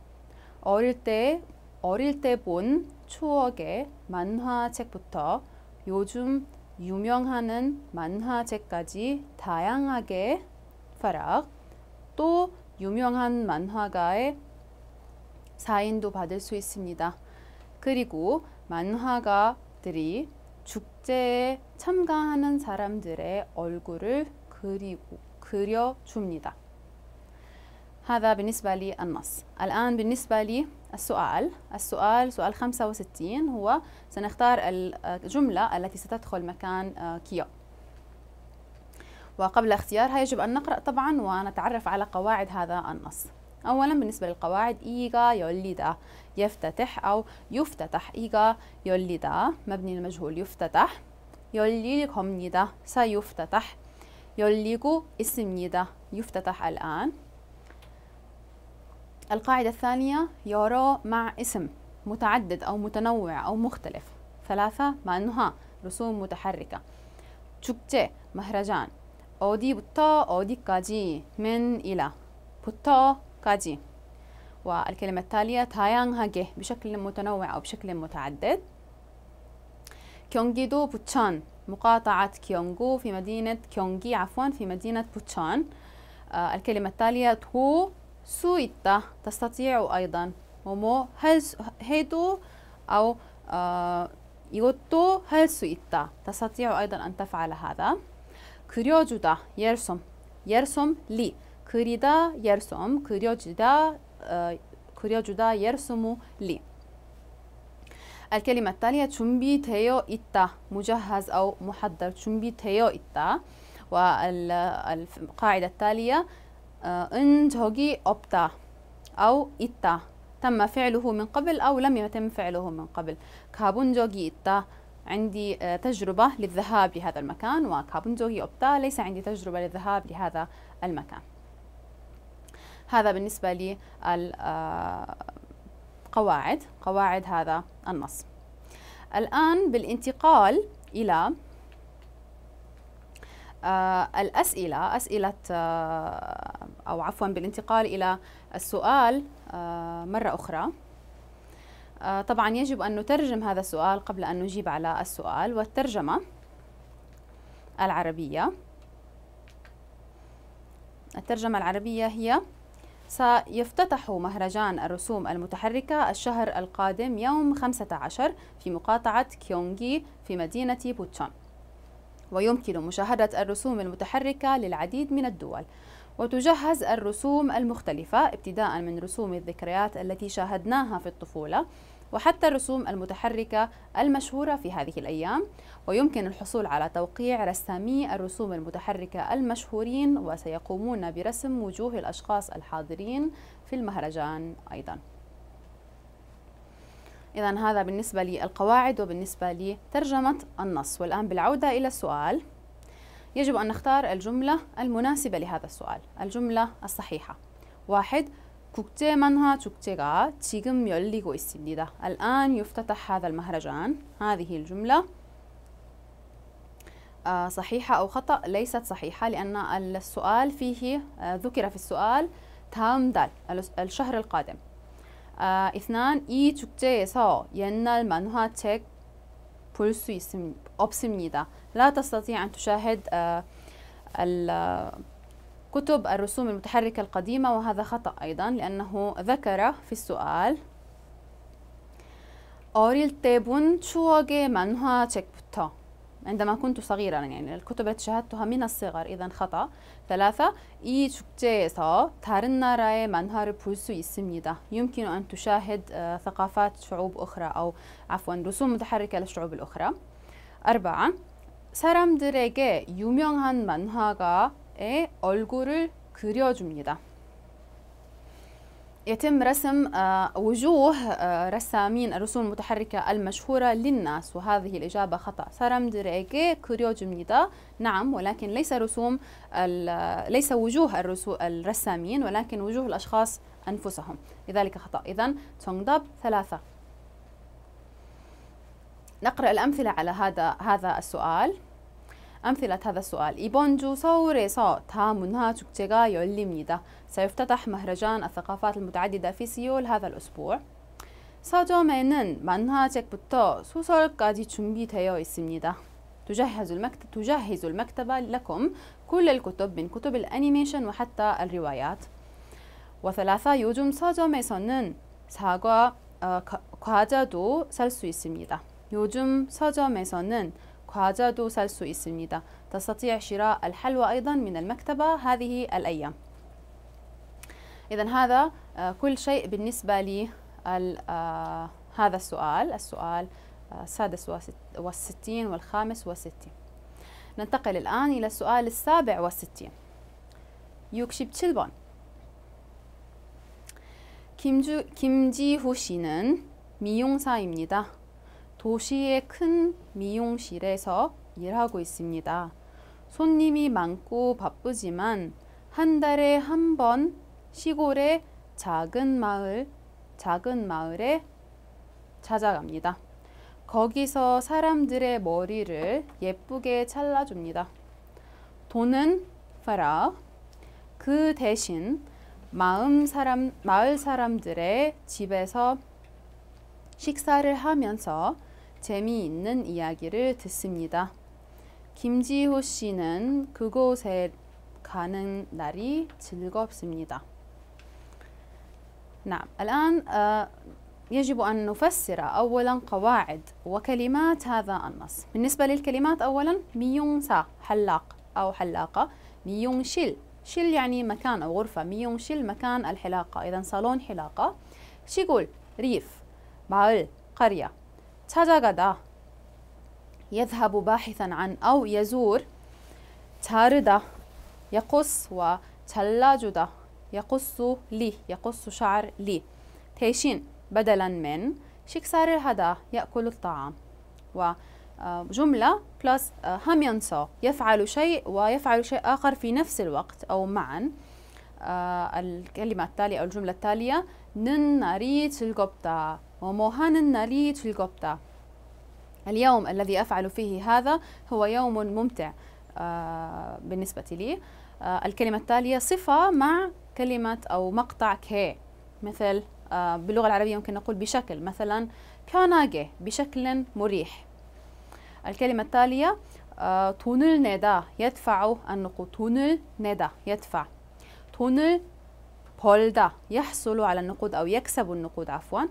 어릴 때 어릴 때 본 추억의 만화책부터 요즘 유명하는 만화책까지 다양하게 파락 또 유명한 만화가의 사인도 받을 수 있습니다. 그리고 만화가들이 축제에 참가하는 사람들의 얼굴을 그리고 그려줍니다. هذا بالنسبة للنص. الآن بالنسبة للسؤال السؤال سؤال 65 هو سنختار الجملة التي ستدخل مكان آه، كيو. وقبل اختيارها يجب أن نقرأ طبعا ونتعرف على قواعد هذا النص. أولا بالنسبة للقواعد إيغا يوليدا. يفتتح أو يفتتح. إيغا يوليدا. مبني المجهول. يفتتح. يوليكم نيدا. سيفتتح. يوليكو اسم نيدا. يفتتح الآن. القاعدة الثانية يرى مع اسم متعدد أو متنوع أو مختلف ثلاثة مع أنها رسوم متحركة 축제 마하라잔 어디부터 어디까지 من إلى 부터까지 والكلمة التالية 다양하게 بشكل متنوع أو بشكل متعدد 경기도 부천 مقاطعة كيونغو في مدينة كيونغي عفوا في مدينة بوتشان آه الكلمة التالية هو سويتا تستطيع أيضا ومو هل هيدو أو آه 이것도 할 수 있다. تستطيع أيضا أن تفعل هذا. 그려주다 예르솜 예르솜 리 그리다 예르솜 그려주다 어, 그려주다 예르솜우 리 الكلمة التالية 준비되어 있다 مجهز أو محضر 준비되어 있다 والقاعدة التالية إن 저기 없다 أو 있다 تم فعله من قبل أو لم يتم فعله من قبل 가본 적이 있다 عندي تجربة للذهاب لهذا المكان وكابون جوغي أوبتا ليس عندي تجربة للذهاب لهذا المكان هذا بالنسبة للقواعد قواعد هذا النص الآن بالانتقال إلى آه الأسئلة أسئلة آه أو عفوا بالانتقال إلى السؤال آه مرة أخرى. آه طبعا يجب أن نترجم هذا السؤال قبل أن نجيب على السؤال والترجمة العربية. الترجمة العربية هي سيفتتح مهرجان الرسوم المتحركة الشهر القادم يوم 15 في مقاطعة كيونغي في مدينة بوتشان. ويمكن مشاهدة الرسوم المتحركة للعديد من الدول. وتجهز الرسوم المختلفة ابتداء من رسوم الذكريات التي شاهدناها في الطفولة وحتى الرسوم المتحركة المشهورة في هذه الأيام. ويمكن الحصول على توقيع رسامي الرسوم المتحركة المشهورين وسيقومون برسم وجوه الأشخاص الحاضرين في المهرجان أيضا. إذا هذا بالنسبة للقواعد وبالنسبة لترجمة النص والآن بالعودة إلى السؤال يجب أن نختار الجملة المناسبة لهذا السؤال الجملة الصحيحة واحد 국제 만화 축제가 지금 열리고 있습니다. الآن يفتتح هذا المهرجان هذه الجملة صحيحة أو خطأ ليست صحيحة لأن السؤال فيه ذكر في السؤال 다음 달 الشهر القادم اثنان 이 축제에서 옛날 만화책 볼 수 없습니다. لا تستطيع أن تشاهد كتب الرسوم المتحركة القديمة وهذا خطأ أيضا لأنه ذكر في السؤال 어릴 때 본 추억의 만화책부터 عندما كنت صغيرا يعني الكتب التي شاهدتها من الصغر إذا خطأ ثلاثة 이 축제에서 다른 나라의 만화를 볼 수 있습니다 يمكن أن تشاهد ثقافات شعوب أخرى أو عفوا رسوم متحركة للشعوب الأخرى أربعة 사람들에게 유명한 만화가의 얼굴을 그려줍니다. يتم رسم آه، وجوه آه، رسامين الرسوم المتحركة المشهورة للناس وهذه الإجابة خطأ. سرم دريكي كوريو جمنيدا نعم ولكن ليس رسوم ليس وجوه الرسامين ولكن وجوه الأشخاص أنفسهم. لذلك خطأ. إذا تونغداب ثلاثة. نقرأ الأمثلة على هذا هذا السؤال. أمثلة هذا السؤال 이번 주 서울에서 다문화 축제가 열립니다. سيفتتح مهرجان الثقافات المتعددة في سيول هذا الأسبوع. 서점에는 만화책부터 소설까지 준비되어 있습니다. تجهز المكتب تجهز المكتبة لكم كل الكتب من كتب الأنيميشن وحتى الروايات. وثلاثة 요즘 서점에서는 사과 어, 과자도 살 수 있습니다. 요즘 서점에서는 과자도 살 수 있습니다. تستطيع شراء الحلوى أيضا من المكتبة هذه الأيام. إذا هذا كل شيء بالنسبة لي هذا السؤال السؤال السادس والستين والخامس والستين ننتقل الآن إلى السؤال السابع والستين 67번 김주, 김지후 씨는 미용사입니다. 도시의 큰 미용실에서 일하고 있습니다. 손님이 많고 바쁘지만 한 달에 한 번 시골의 작은 마을, 작은 마을에 찾아갑니다. 거기서 사람들의 머리를 예쁘게 잘라줍니다. 돈은 파라 그 대신 마음 사람 마을 사람들의 집에서 식사를 하면서 재미있는 이야기를 듣습니다. 김지호 씨는 그곳에 가는 날이 즐겁습니다. نعم الآن آه، يجب أن نفسر أولا قواعد وكلمات هذا النص بالنسبة للكلمات أولا ميون سا حلاق أو حلاقة ميون شيل شيل يعني مكان أو غرفة ميون شيل مكان الحلاقة إذا صالون حلاقة شيقول ريف 마을 قرية 찾아가다. يذهب باحثا عن أو يزور. 자르다 يقص و 잘라주다 يقص لي. يقص شعر لي. 대신 بدلا من 식사를 하다 يأكل الطعام وجملة آه، plus آه، هم ينسى. يفعل شيء ويفعل شيء آخر في نفس الوقت أو معا. آه، الكلمة التالية أو الجملة التالية. 는 날이 즐겁다 ومو 하는 날이 즐겁다 اليوم الذي أفعل فيه هذا هو يوم ممتع بالنسبة لي الكلمة التالية صفة مع كلمة أو مقطع ك مثل آه، باللغة العربية ممكن نقول بشكل مثلا 편하게 بشكل مريح الكلمة التالية 돈을 내다 يدفع النقود 돈을 내다 يدفع 돈을 벌다 يحصل على النقود أو يكسب النقود عفوا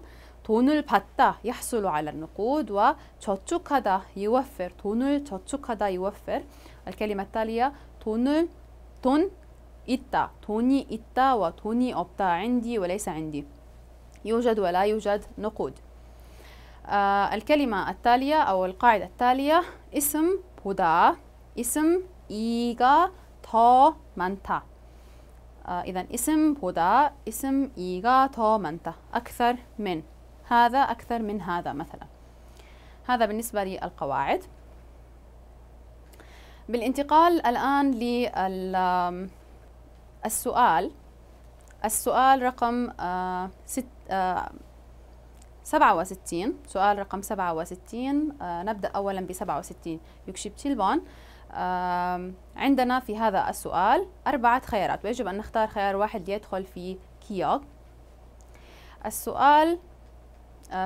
돈을 받다 يحصل على النقود و 저축하다 يوفر 돈을 저축하다 يوفر الكلمة التالية 돈을 돈 있다 돈이 있다 و돈이 없다. عندي وليس عندي يوجد ولا يوجد نقود آه الكلمة التالية أو القاعدة التالية اسم 보다. اسم 이가 더 많다. آه إذا اسم 보다 اسم 이가 더 많다. أكثر من هذا أكثر من هذا مثلا. هذا بالنسبة للقواعد بالانتقال الآن للسؤال السؤال. رقم آه ست آه سبعة وستين. سؤال رقم سبعة وستين. آه نبدأ أولا وستين. يكشب تشيلبون آه عندنا في هذا السؤال أربعة خيارات. ويجب أن نختار خيار واحد يدخل في كيوغ السؤال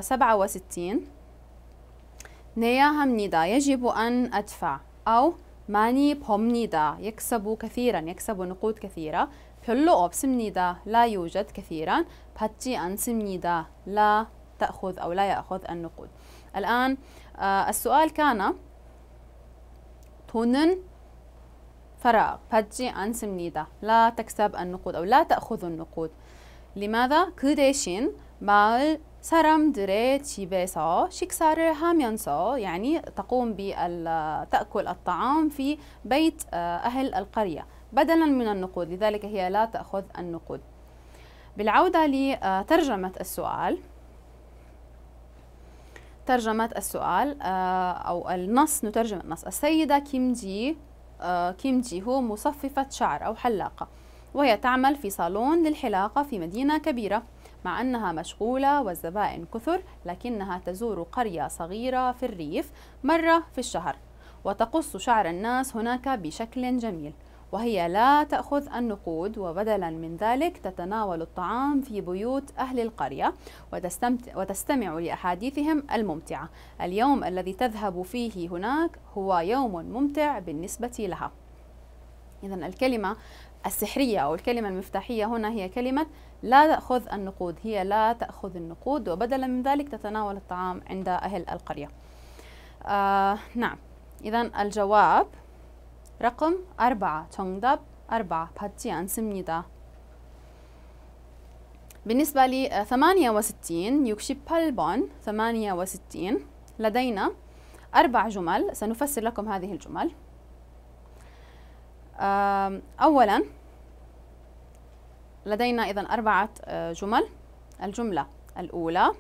سبعة وستين 내야 يجب أن أدفع أو 많이 법니다 يكسب كثيرا يكسب نقود كثيرة 별로 없습니다. لا يوجد كثيرا. 받지 않습니다. لا تأخذ أو لا يأخذ النقود. الآن آه السؤال كان 돈은 فراغ 받지 않습니다. لا تكسب النقود أو لا تأخذ النقود. لماذا؟ 그 대신 마을 사람들의 집에서 식사를 하면서 يعني تقوم بال تأكل الطعام في بيت أهل القرية بدلا من النقود لذلك هي لا تأخذ النقود بالعودة لترجمة السؤال ترجمة السؤال أو النص نترجم النص السيدة كيم جي كيم جي هو مصففة شعر أو حلاقة وهي تعمل في صالون للحلاقة في مدينة كبيرة مع أنها مشغولة والزبائن كثر لكنها تزور قرية صغيرة في الريف مرة في الشهر وتقص شعر الناس هناك بشكل جميل وهي لا تأخذ النقود وبدلا من ذلك تتناول الطعام في بيوت أهل القرية وتستمع لأحاديثهم الممتعة. اليوم الذي تذهب فيه هناك هو يوم ممتع بالنسبة لها. إذا الكلمة السحرية أو الكلمة المفتاحية هنا هي كلمة لا تأخذ النقود هي لا تأخذ النقود وبدلا من ذلك تتناول الطعام عند أهل القرية آه نعم إذا الجواب رقم أربعة 정답 أربعة 받지 않습니다 بالنسبة ل 68 68 68 لدينا أربع جمل سنفسر لكم هذه الجمل أولا لدينا إذا أربعة جمل الجملة الأولى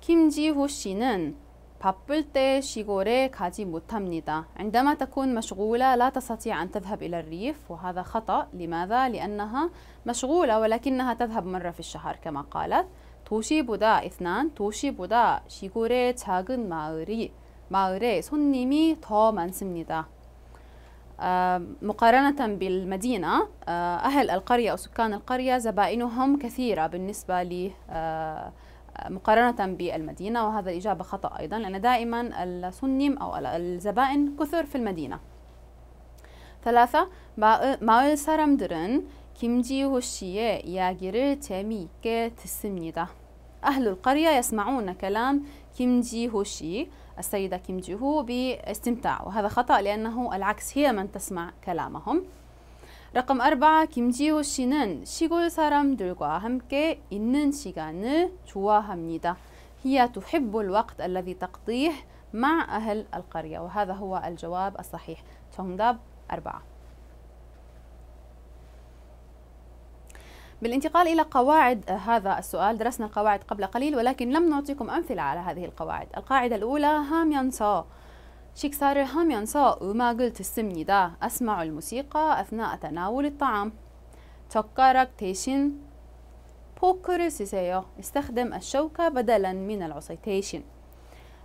김지호 씨는 바쁠 때 시골에 가지 못합니다. عندما تكون مشغولة لا تستطيع أن تذهب إلى الريف وهذا خطأ لماذا؟ لأنها مشغولة ولكنها تذهب مرة في الشهر كما قالت 도시보다 اثنان 도시보다 시골의 작은 마을이 마을에 손님이 더 많습니다. آه، مقارنة بالمدينة آه، أهل القرية أو سكان القرية زبائنهم كثيرة بالنسبة ل آه، مقارنة بالمدينة وهذا الإجابة خطأ أيضا لأن دائما السنم أو الزبائن كثر في المدينة ثلاثة 마을 사람들은 김지호 씨의 이야기를 재미있게 듣습니다. أهل القرية يسمعون كلام كيم جي هو شي السيدة كيم جي هو باستمتاع وهذا خطأ لأنه العكس هي من تسمع كلامهم رقم أربعة 김지호 씨는 시골 사람들과 함께 있는 시간을 좋아합니다. هي تحب الوقت الذي تقضيه مع أهل القرية وهذا هو الجواب الصحيح 정답 أربعة بالانتقال إلى قواعد هذا السؤال درسنا القواعد قبل قليل ولكن لم نعطيكم أمثلة على هذه القواعد القاعدة الأولى 하면서 식사를 하면서 음악을 듣습니다. أسمع الموسيقى أثناء تناول الطعام. 젓가락 대신 포크를 쓰세요. استخدم الشوكة بدلا من العصي 대신.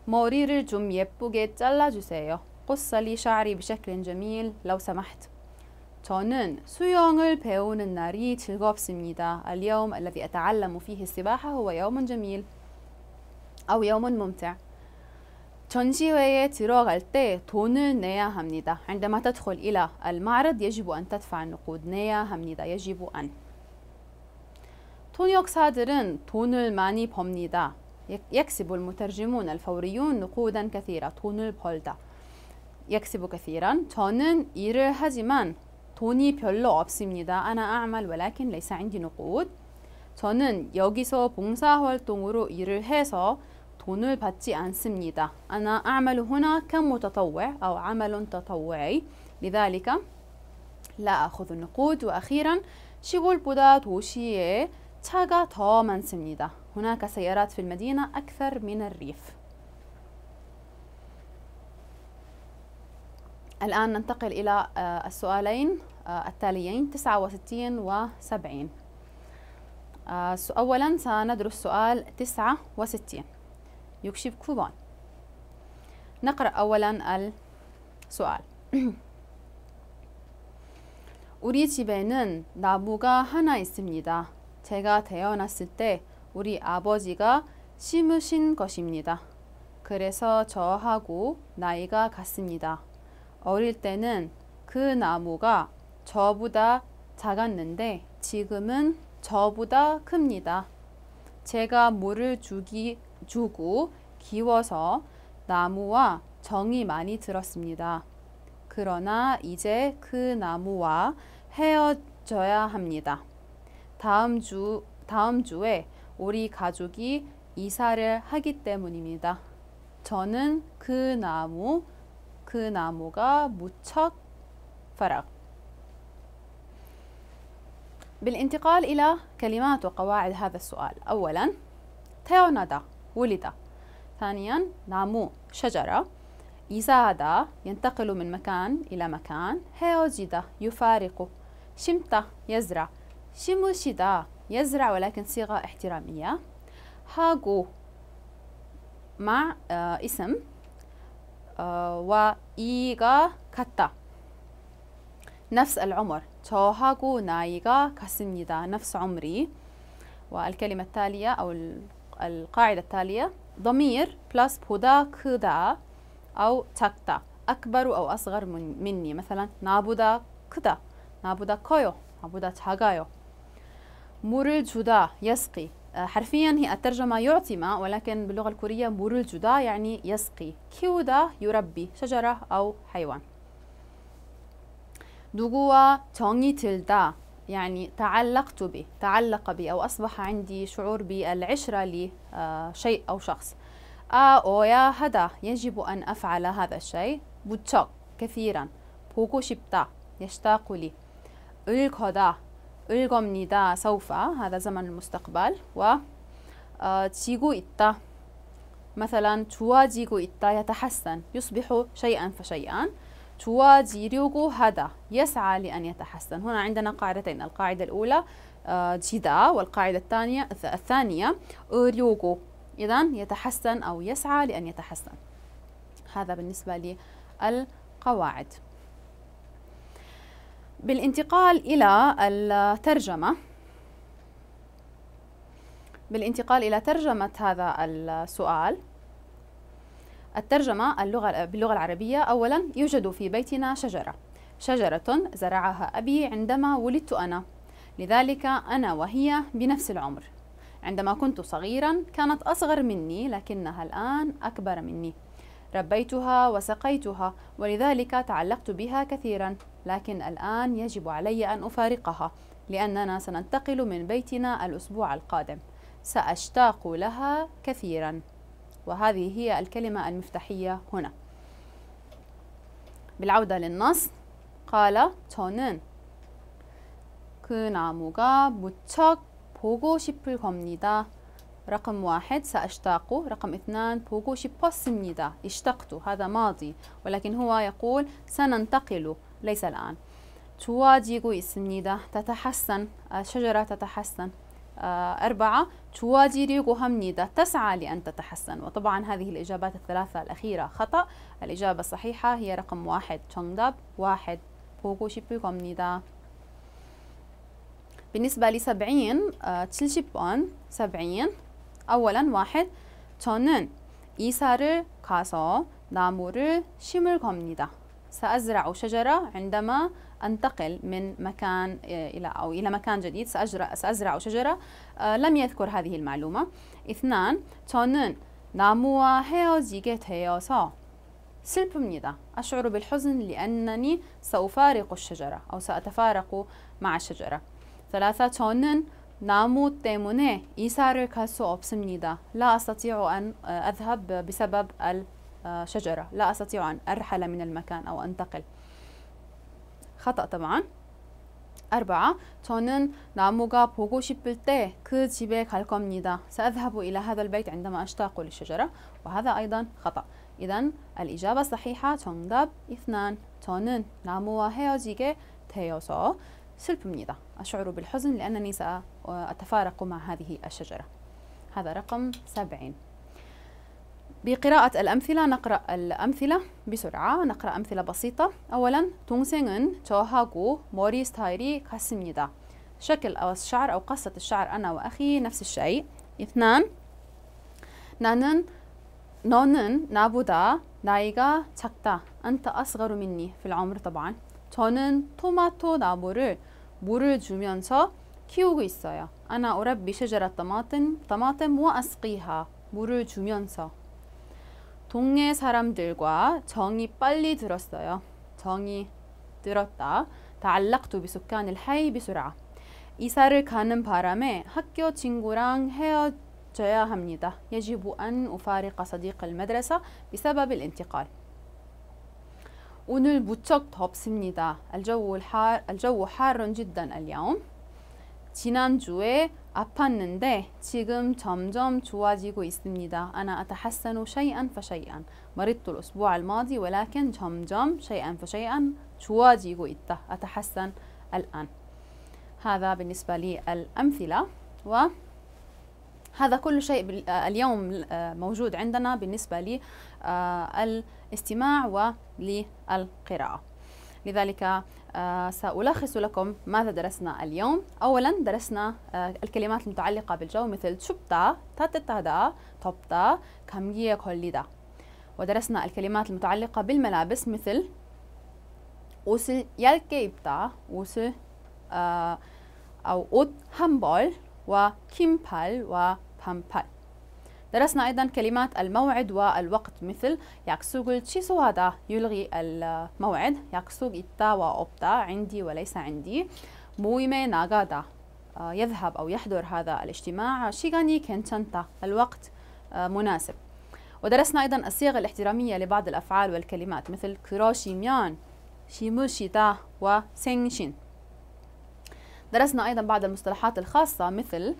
머리를 좀 예쁘게 잘라주세요. قص لي شعري بشكل جميل لو سمحت. 저는 수영을 배우는 날이 즐겁습니다. اليوم الذي أتعلم فيه السباحة هو يوم جميل أو يوم ممتع. 전시회에 들어갈 때 돈을 내야 합니다. عندما تدخل إلى المعرض يجب أن تدفع النقود 내야 합니다. يجب أن. 통역사들은 돈을 많이 법니다. يكسب المترجمون الفوريون نقودا كثيرة. 돈을 벌다. يكسب كثيرا. 저는 일을 하지만 돈이 별로 없습니다. أنا أعمل ولكن ليس عندي نقود. 저는 여기서 봉사활동으로 일을 해서 돈을 받지 않습니다. أنا أعمل هنا كمتطوع أو عمل تطوعي لذلك لا أخذ النقود وأخيرا 시골보다 도시에 차가 더 많습니다. هناك سيارات في المدينة أكثر من الريف. الآن ننتقل إلى السؤالين التاليين 69 و 70 أولا سندرس سؤال 69 69번 نقرأ أولا السؤال 우리 집에는 나무가 하나 있습니다. 제가 태어났을 때 우리 아버지가 심으신 것입니다. 그래서 저하고 나이가 같습니다. 어릴 때는 그 나무가 저보다 작았는데 지금은 저보다 큽니다. 제가 물을 주기, 주고 키워서 나무와 정이 많이 들었습니다. 그러나 이제 그 나무와 헤어져야 합니다. 다음 주 다음 주에 우리 가족이 이사를 하기 때문입니다. 저는 그 나무 그 나무가 무척 فرغ بالانتقال إلى كلمات وقواعد هذا السؤال أولا 태어나다 ولد ثانيا 나무 شجرة 이사하다 ينتقل من مكان إلى مكان 헤어지다 يفارق 심다 يزرع 심으시다 يزرع ولكن صيغة احترامية 하고 مع آه اسم 와 이가 같다. نفس العمر 저하고 나이가 같습니다. نفس عمري. والكلمة التالية أو القاعدة التالية ضمير بلس بودا كدا أو تكتا أكبر أو أصغر مني مثلا 나보다 크다 나보다 커요 나보다 작아요 물을 주다 يسقي حرفيا هي الترجمة يعطي ماء ولكن باللغة الكورية بورلجودا يعني يسقي. كيودا يربي شجرة أو حيوان. دوغوا تونغي تلدا يعني تعلقت به تعلق بي أو أصبح عندي شعور بالعشرة لشيء أو شخص. آه، أو يا هذا. يجب أن أفعل هذا الشيء. بوتشوك كثيرا. بوكو شبتا يشتاق لي. 읽거다 읽겁니다. سوف هذا زمن المستقبل و 지고 있다. مثلا 좋아지고 있다. يتحسن يصبح شيئا فشيئا 좋아지려고 하다. يسعى لأن يتحسن هنا عندنا قاعدتين القاعدة الأولى جدا والقاعدة الثانية الثانية أريوغو إذا يتحسن أو يسعى لأن يتحسن هذا بالنسبة للقواعد بالانتقال إلى الترجمة. بالانتقال إلى ترجمة هذا السؤال. الترجمة اللغة باللغة العربية أولا يوجد في بيتنا شجرة. شجرة زرعها أبي عندما ولدت أنا. لذلك أنا وهي بنفس العمر. عندما كنت صغيرا كانت أصغر مني لكنها الآن أكبر مني. ربيتها وسقيتها ولذلك تعلقت بها كثيرا. لكن الآن يجب علي أن أفارقها لأننا سننتقل من بيتنا الأسبوع القادم سأشتاق لها كثيرا وهذه هي الكلمة المفتاحية هنا بالعودة للنص قال 저는 그 나무가 무척 보고 싶을 겁니다. رقم واحد سأشتاق رقم اثنان 보고 싶었습니다 اشتقت هذا ماضي ولكن هو يقول سننتقل ليس الآن 좋아지고 있습니다 تتحسن الشجرة تتحسن آه، أربعة 좋아지려고 합니다 تسعى لأن تتحسن وطبعا هذه الإجابات الثلاثة الأخيرة خطأ الإجابة الصحيحة هي رقم واحد 정답 واحد 보고 싶을 겁니다 بالنسبة لسبعين آه، 70번 سبعين أولا واحد 저는 이사를 가서 나무를 심을 겁니다 سأزرع شجرة عندما أنتقل من مكان إلى أو إلى مكان جديد سأزرع, سأزرع شجرة آه، لم يذكر هذه المعلومة اثنان 저는 나무와 헤어지게 되어서 슬픕니다 أشعر بالحزن لأنني سأفارق الشجرة أو سأتفارق مع الشجرة ثلاثة 저는 나무 때문에 이사를 갈 수 없습니다. لا أستطيع أن أذهب بسبب الشجرة. لا أستطيع أن أرحل من المكان أو أنتقل. خطأ طبعا. أربعة 저는 나무가 보고 싶을 때 그 집에 갈 겁니다. سأذهب إلى هذا البيت عندما أشتاق للشجرة وهذا أيضا خطأ. إذا الإجابة الصحيحة 정답 اثنان 저는 나무와 헤어지게 되어서 슬픕니다. أشعر بالحزن لأنني سأتفارق مع هذه الشجرة. هذا رقم سبعين. بقراءة الأمثلة نقرأ الأمثلة بسرعة نقرأ أمثلة بسيطة أولا 동생은 저하고 머리 스타일이 같습니다 شكل أو الشعر أو قصة الشعر أنا وأخي نفس الشيء اثنان 나는 너는 나보다 나이가 작다 أنت أصغر مني في العمر طبعا 저는 토마토 나무를 물을 주면서 키우고 있어요. أنا أربي شجرة طماطم طماطم وأسقيها 물을 주면서 동네 사람들과 정이 빨리 들었어요. 정이 들었다. تعلقت بسكان الحي بسرعة. 이사를 가는 바람에 학교 친구랑 헤어져야 합니다. يجب أن أفارق صديق المدرسة بسبب الانتقال. 오늘 무척 덥습니다. الجو الحار الجو حار جدا اليوم. 지난주에 아팠는데 지금 점점 좋아지고 있습니다. أنا أتحسن شيئا فشيئا. مرضت الأسبوع الماضي ولكن 점점 شيئا فشيئا 좋아지고 있다. أتحسن الآن. هذا بالنسبة للأمثلة و هذا كل شيء اليوم موجود عندنا بالنسبة للاستماع وللقراءة لذلك سألخص لكم ماذا درسنا اليوم أولا درسنا الكلمات المتعلقة بالجو مثل 춥다, 따뜻하다, 덥다, 감기에 걸리다 ودرسنا الكلمات المتعلقة بالملابس مثل 옷을 얇게 입다, 옷을 أو 옷 한 벌 وكيمبال وبامبال درسنا أيضا كلمات الموعد والوقت مثل 약속을 هذا يلغي الموعد 약속 إتا وأبتا عندي وليس عندي مويمي ناغادا. آه، يذهب أو يحضر هذا الاجتماع. شيغاني 괜찮다 الوقت آه، مناسب. ودرسنا أيضا الصيغ الاحترامية لبعض الأفعال والكلمات مثل كروشي كروشيميان شيموشيتا وسينشين درسنا أيضا بعض المصطلحات الخاصة مثل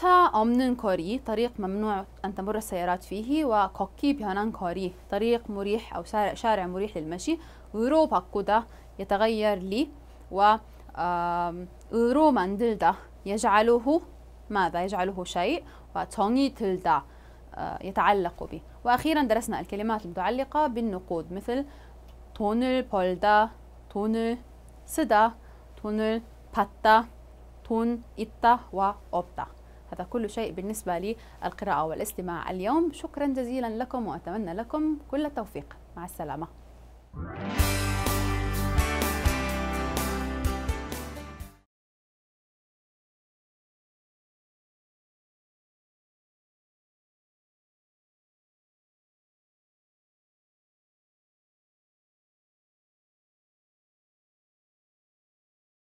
차 없는 거리 طريق ممنوع أن تمر السيارات فيه و 걷기 편한 거리 طريق مريح أو شارع, شارع مريح للمشي. 으로 바꾸다 يتغير لي و 으로 만들다 يجعله ماذا؟ يجعله شيء و 정이 들다 آه، يتعلق به. وأخيرا درسنا الكلمات المتعلقة بالنقود مثل 돈을 벌다 돈을 쓰다 تونل باتا تون إتا و وأوبتا هذا كل شيء بالنسبة للقراءة والاستماع اليوم. شكرا جزيلا لكم وأتمنى لكم كل التوفيق. مع السلامة.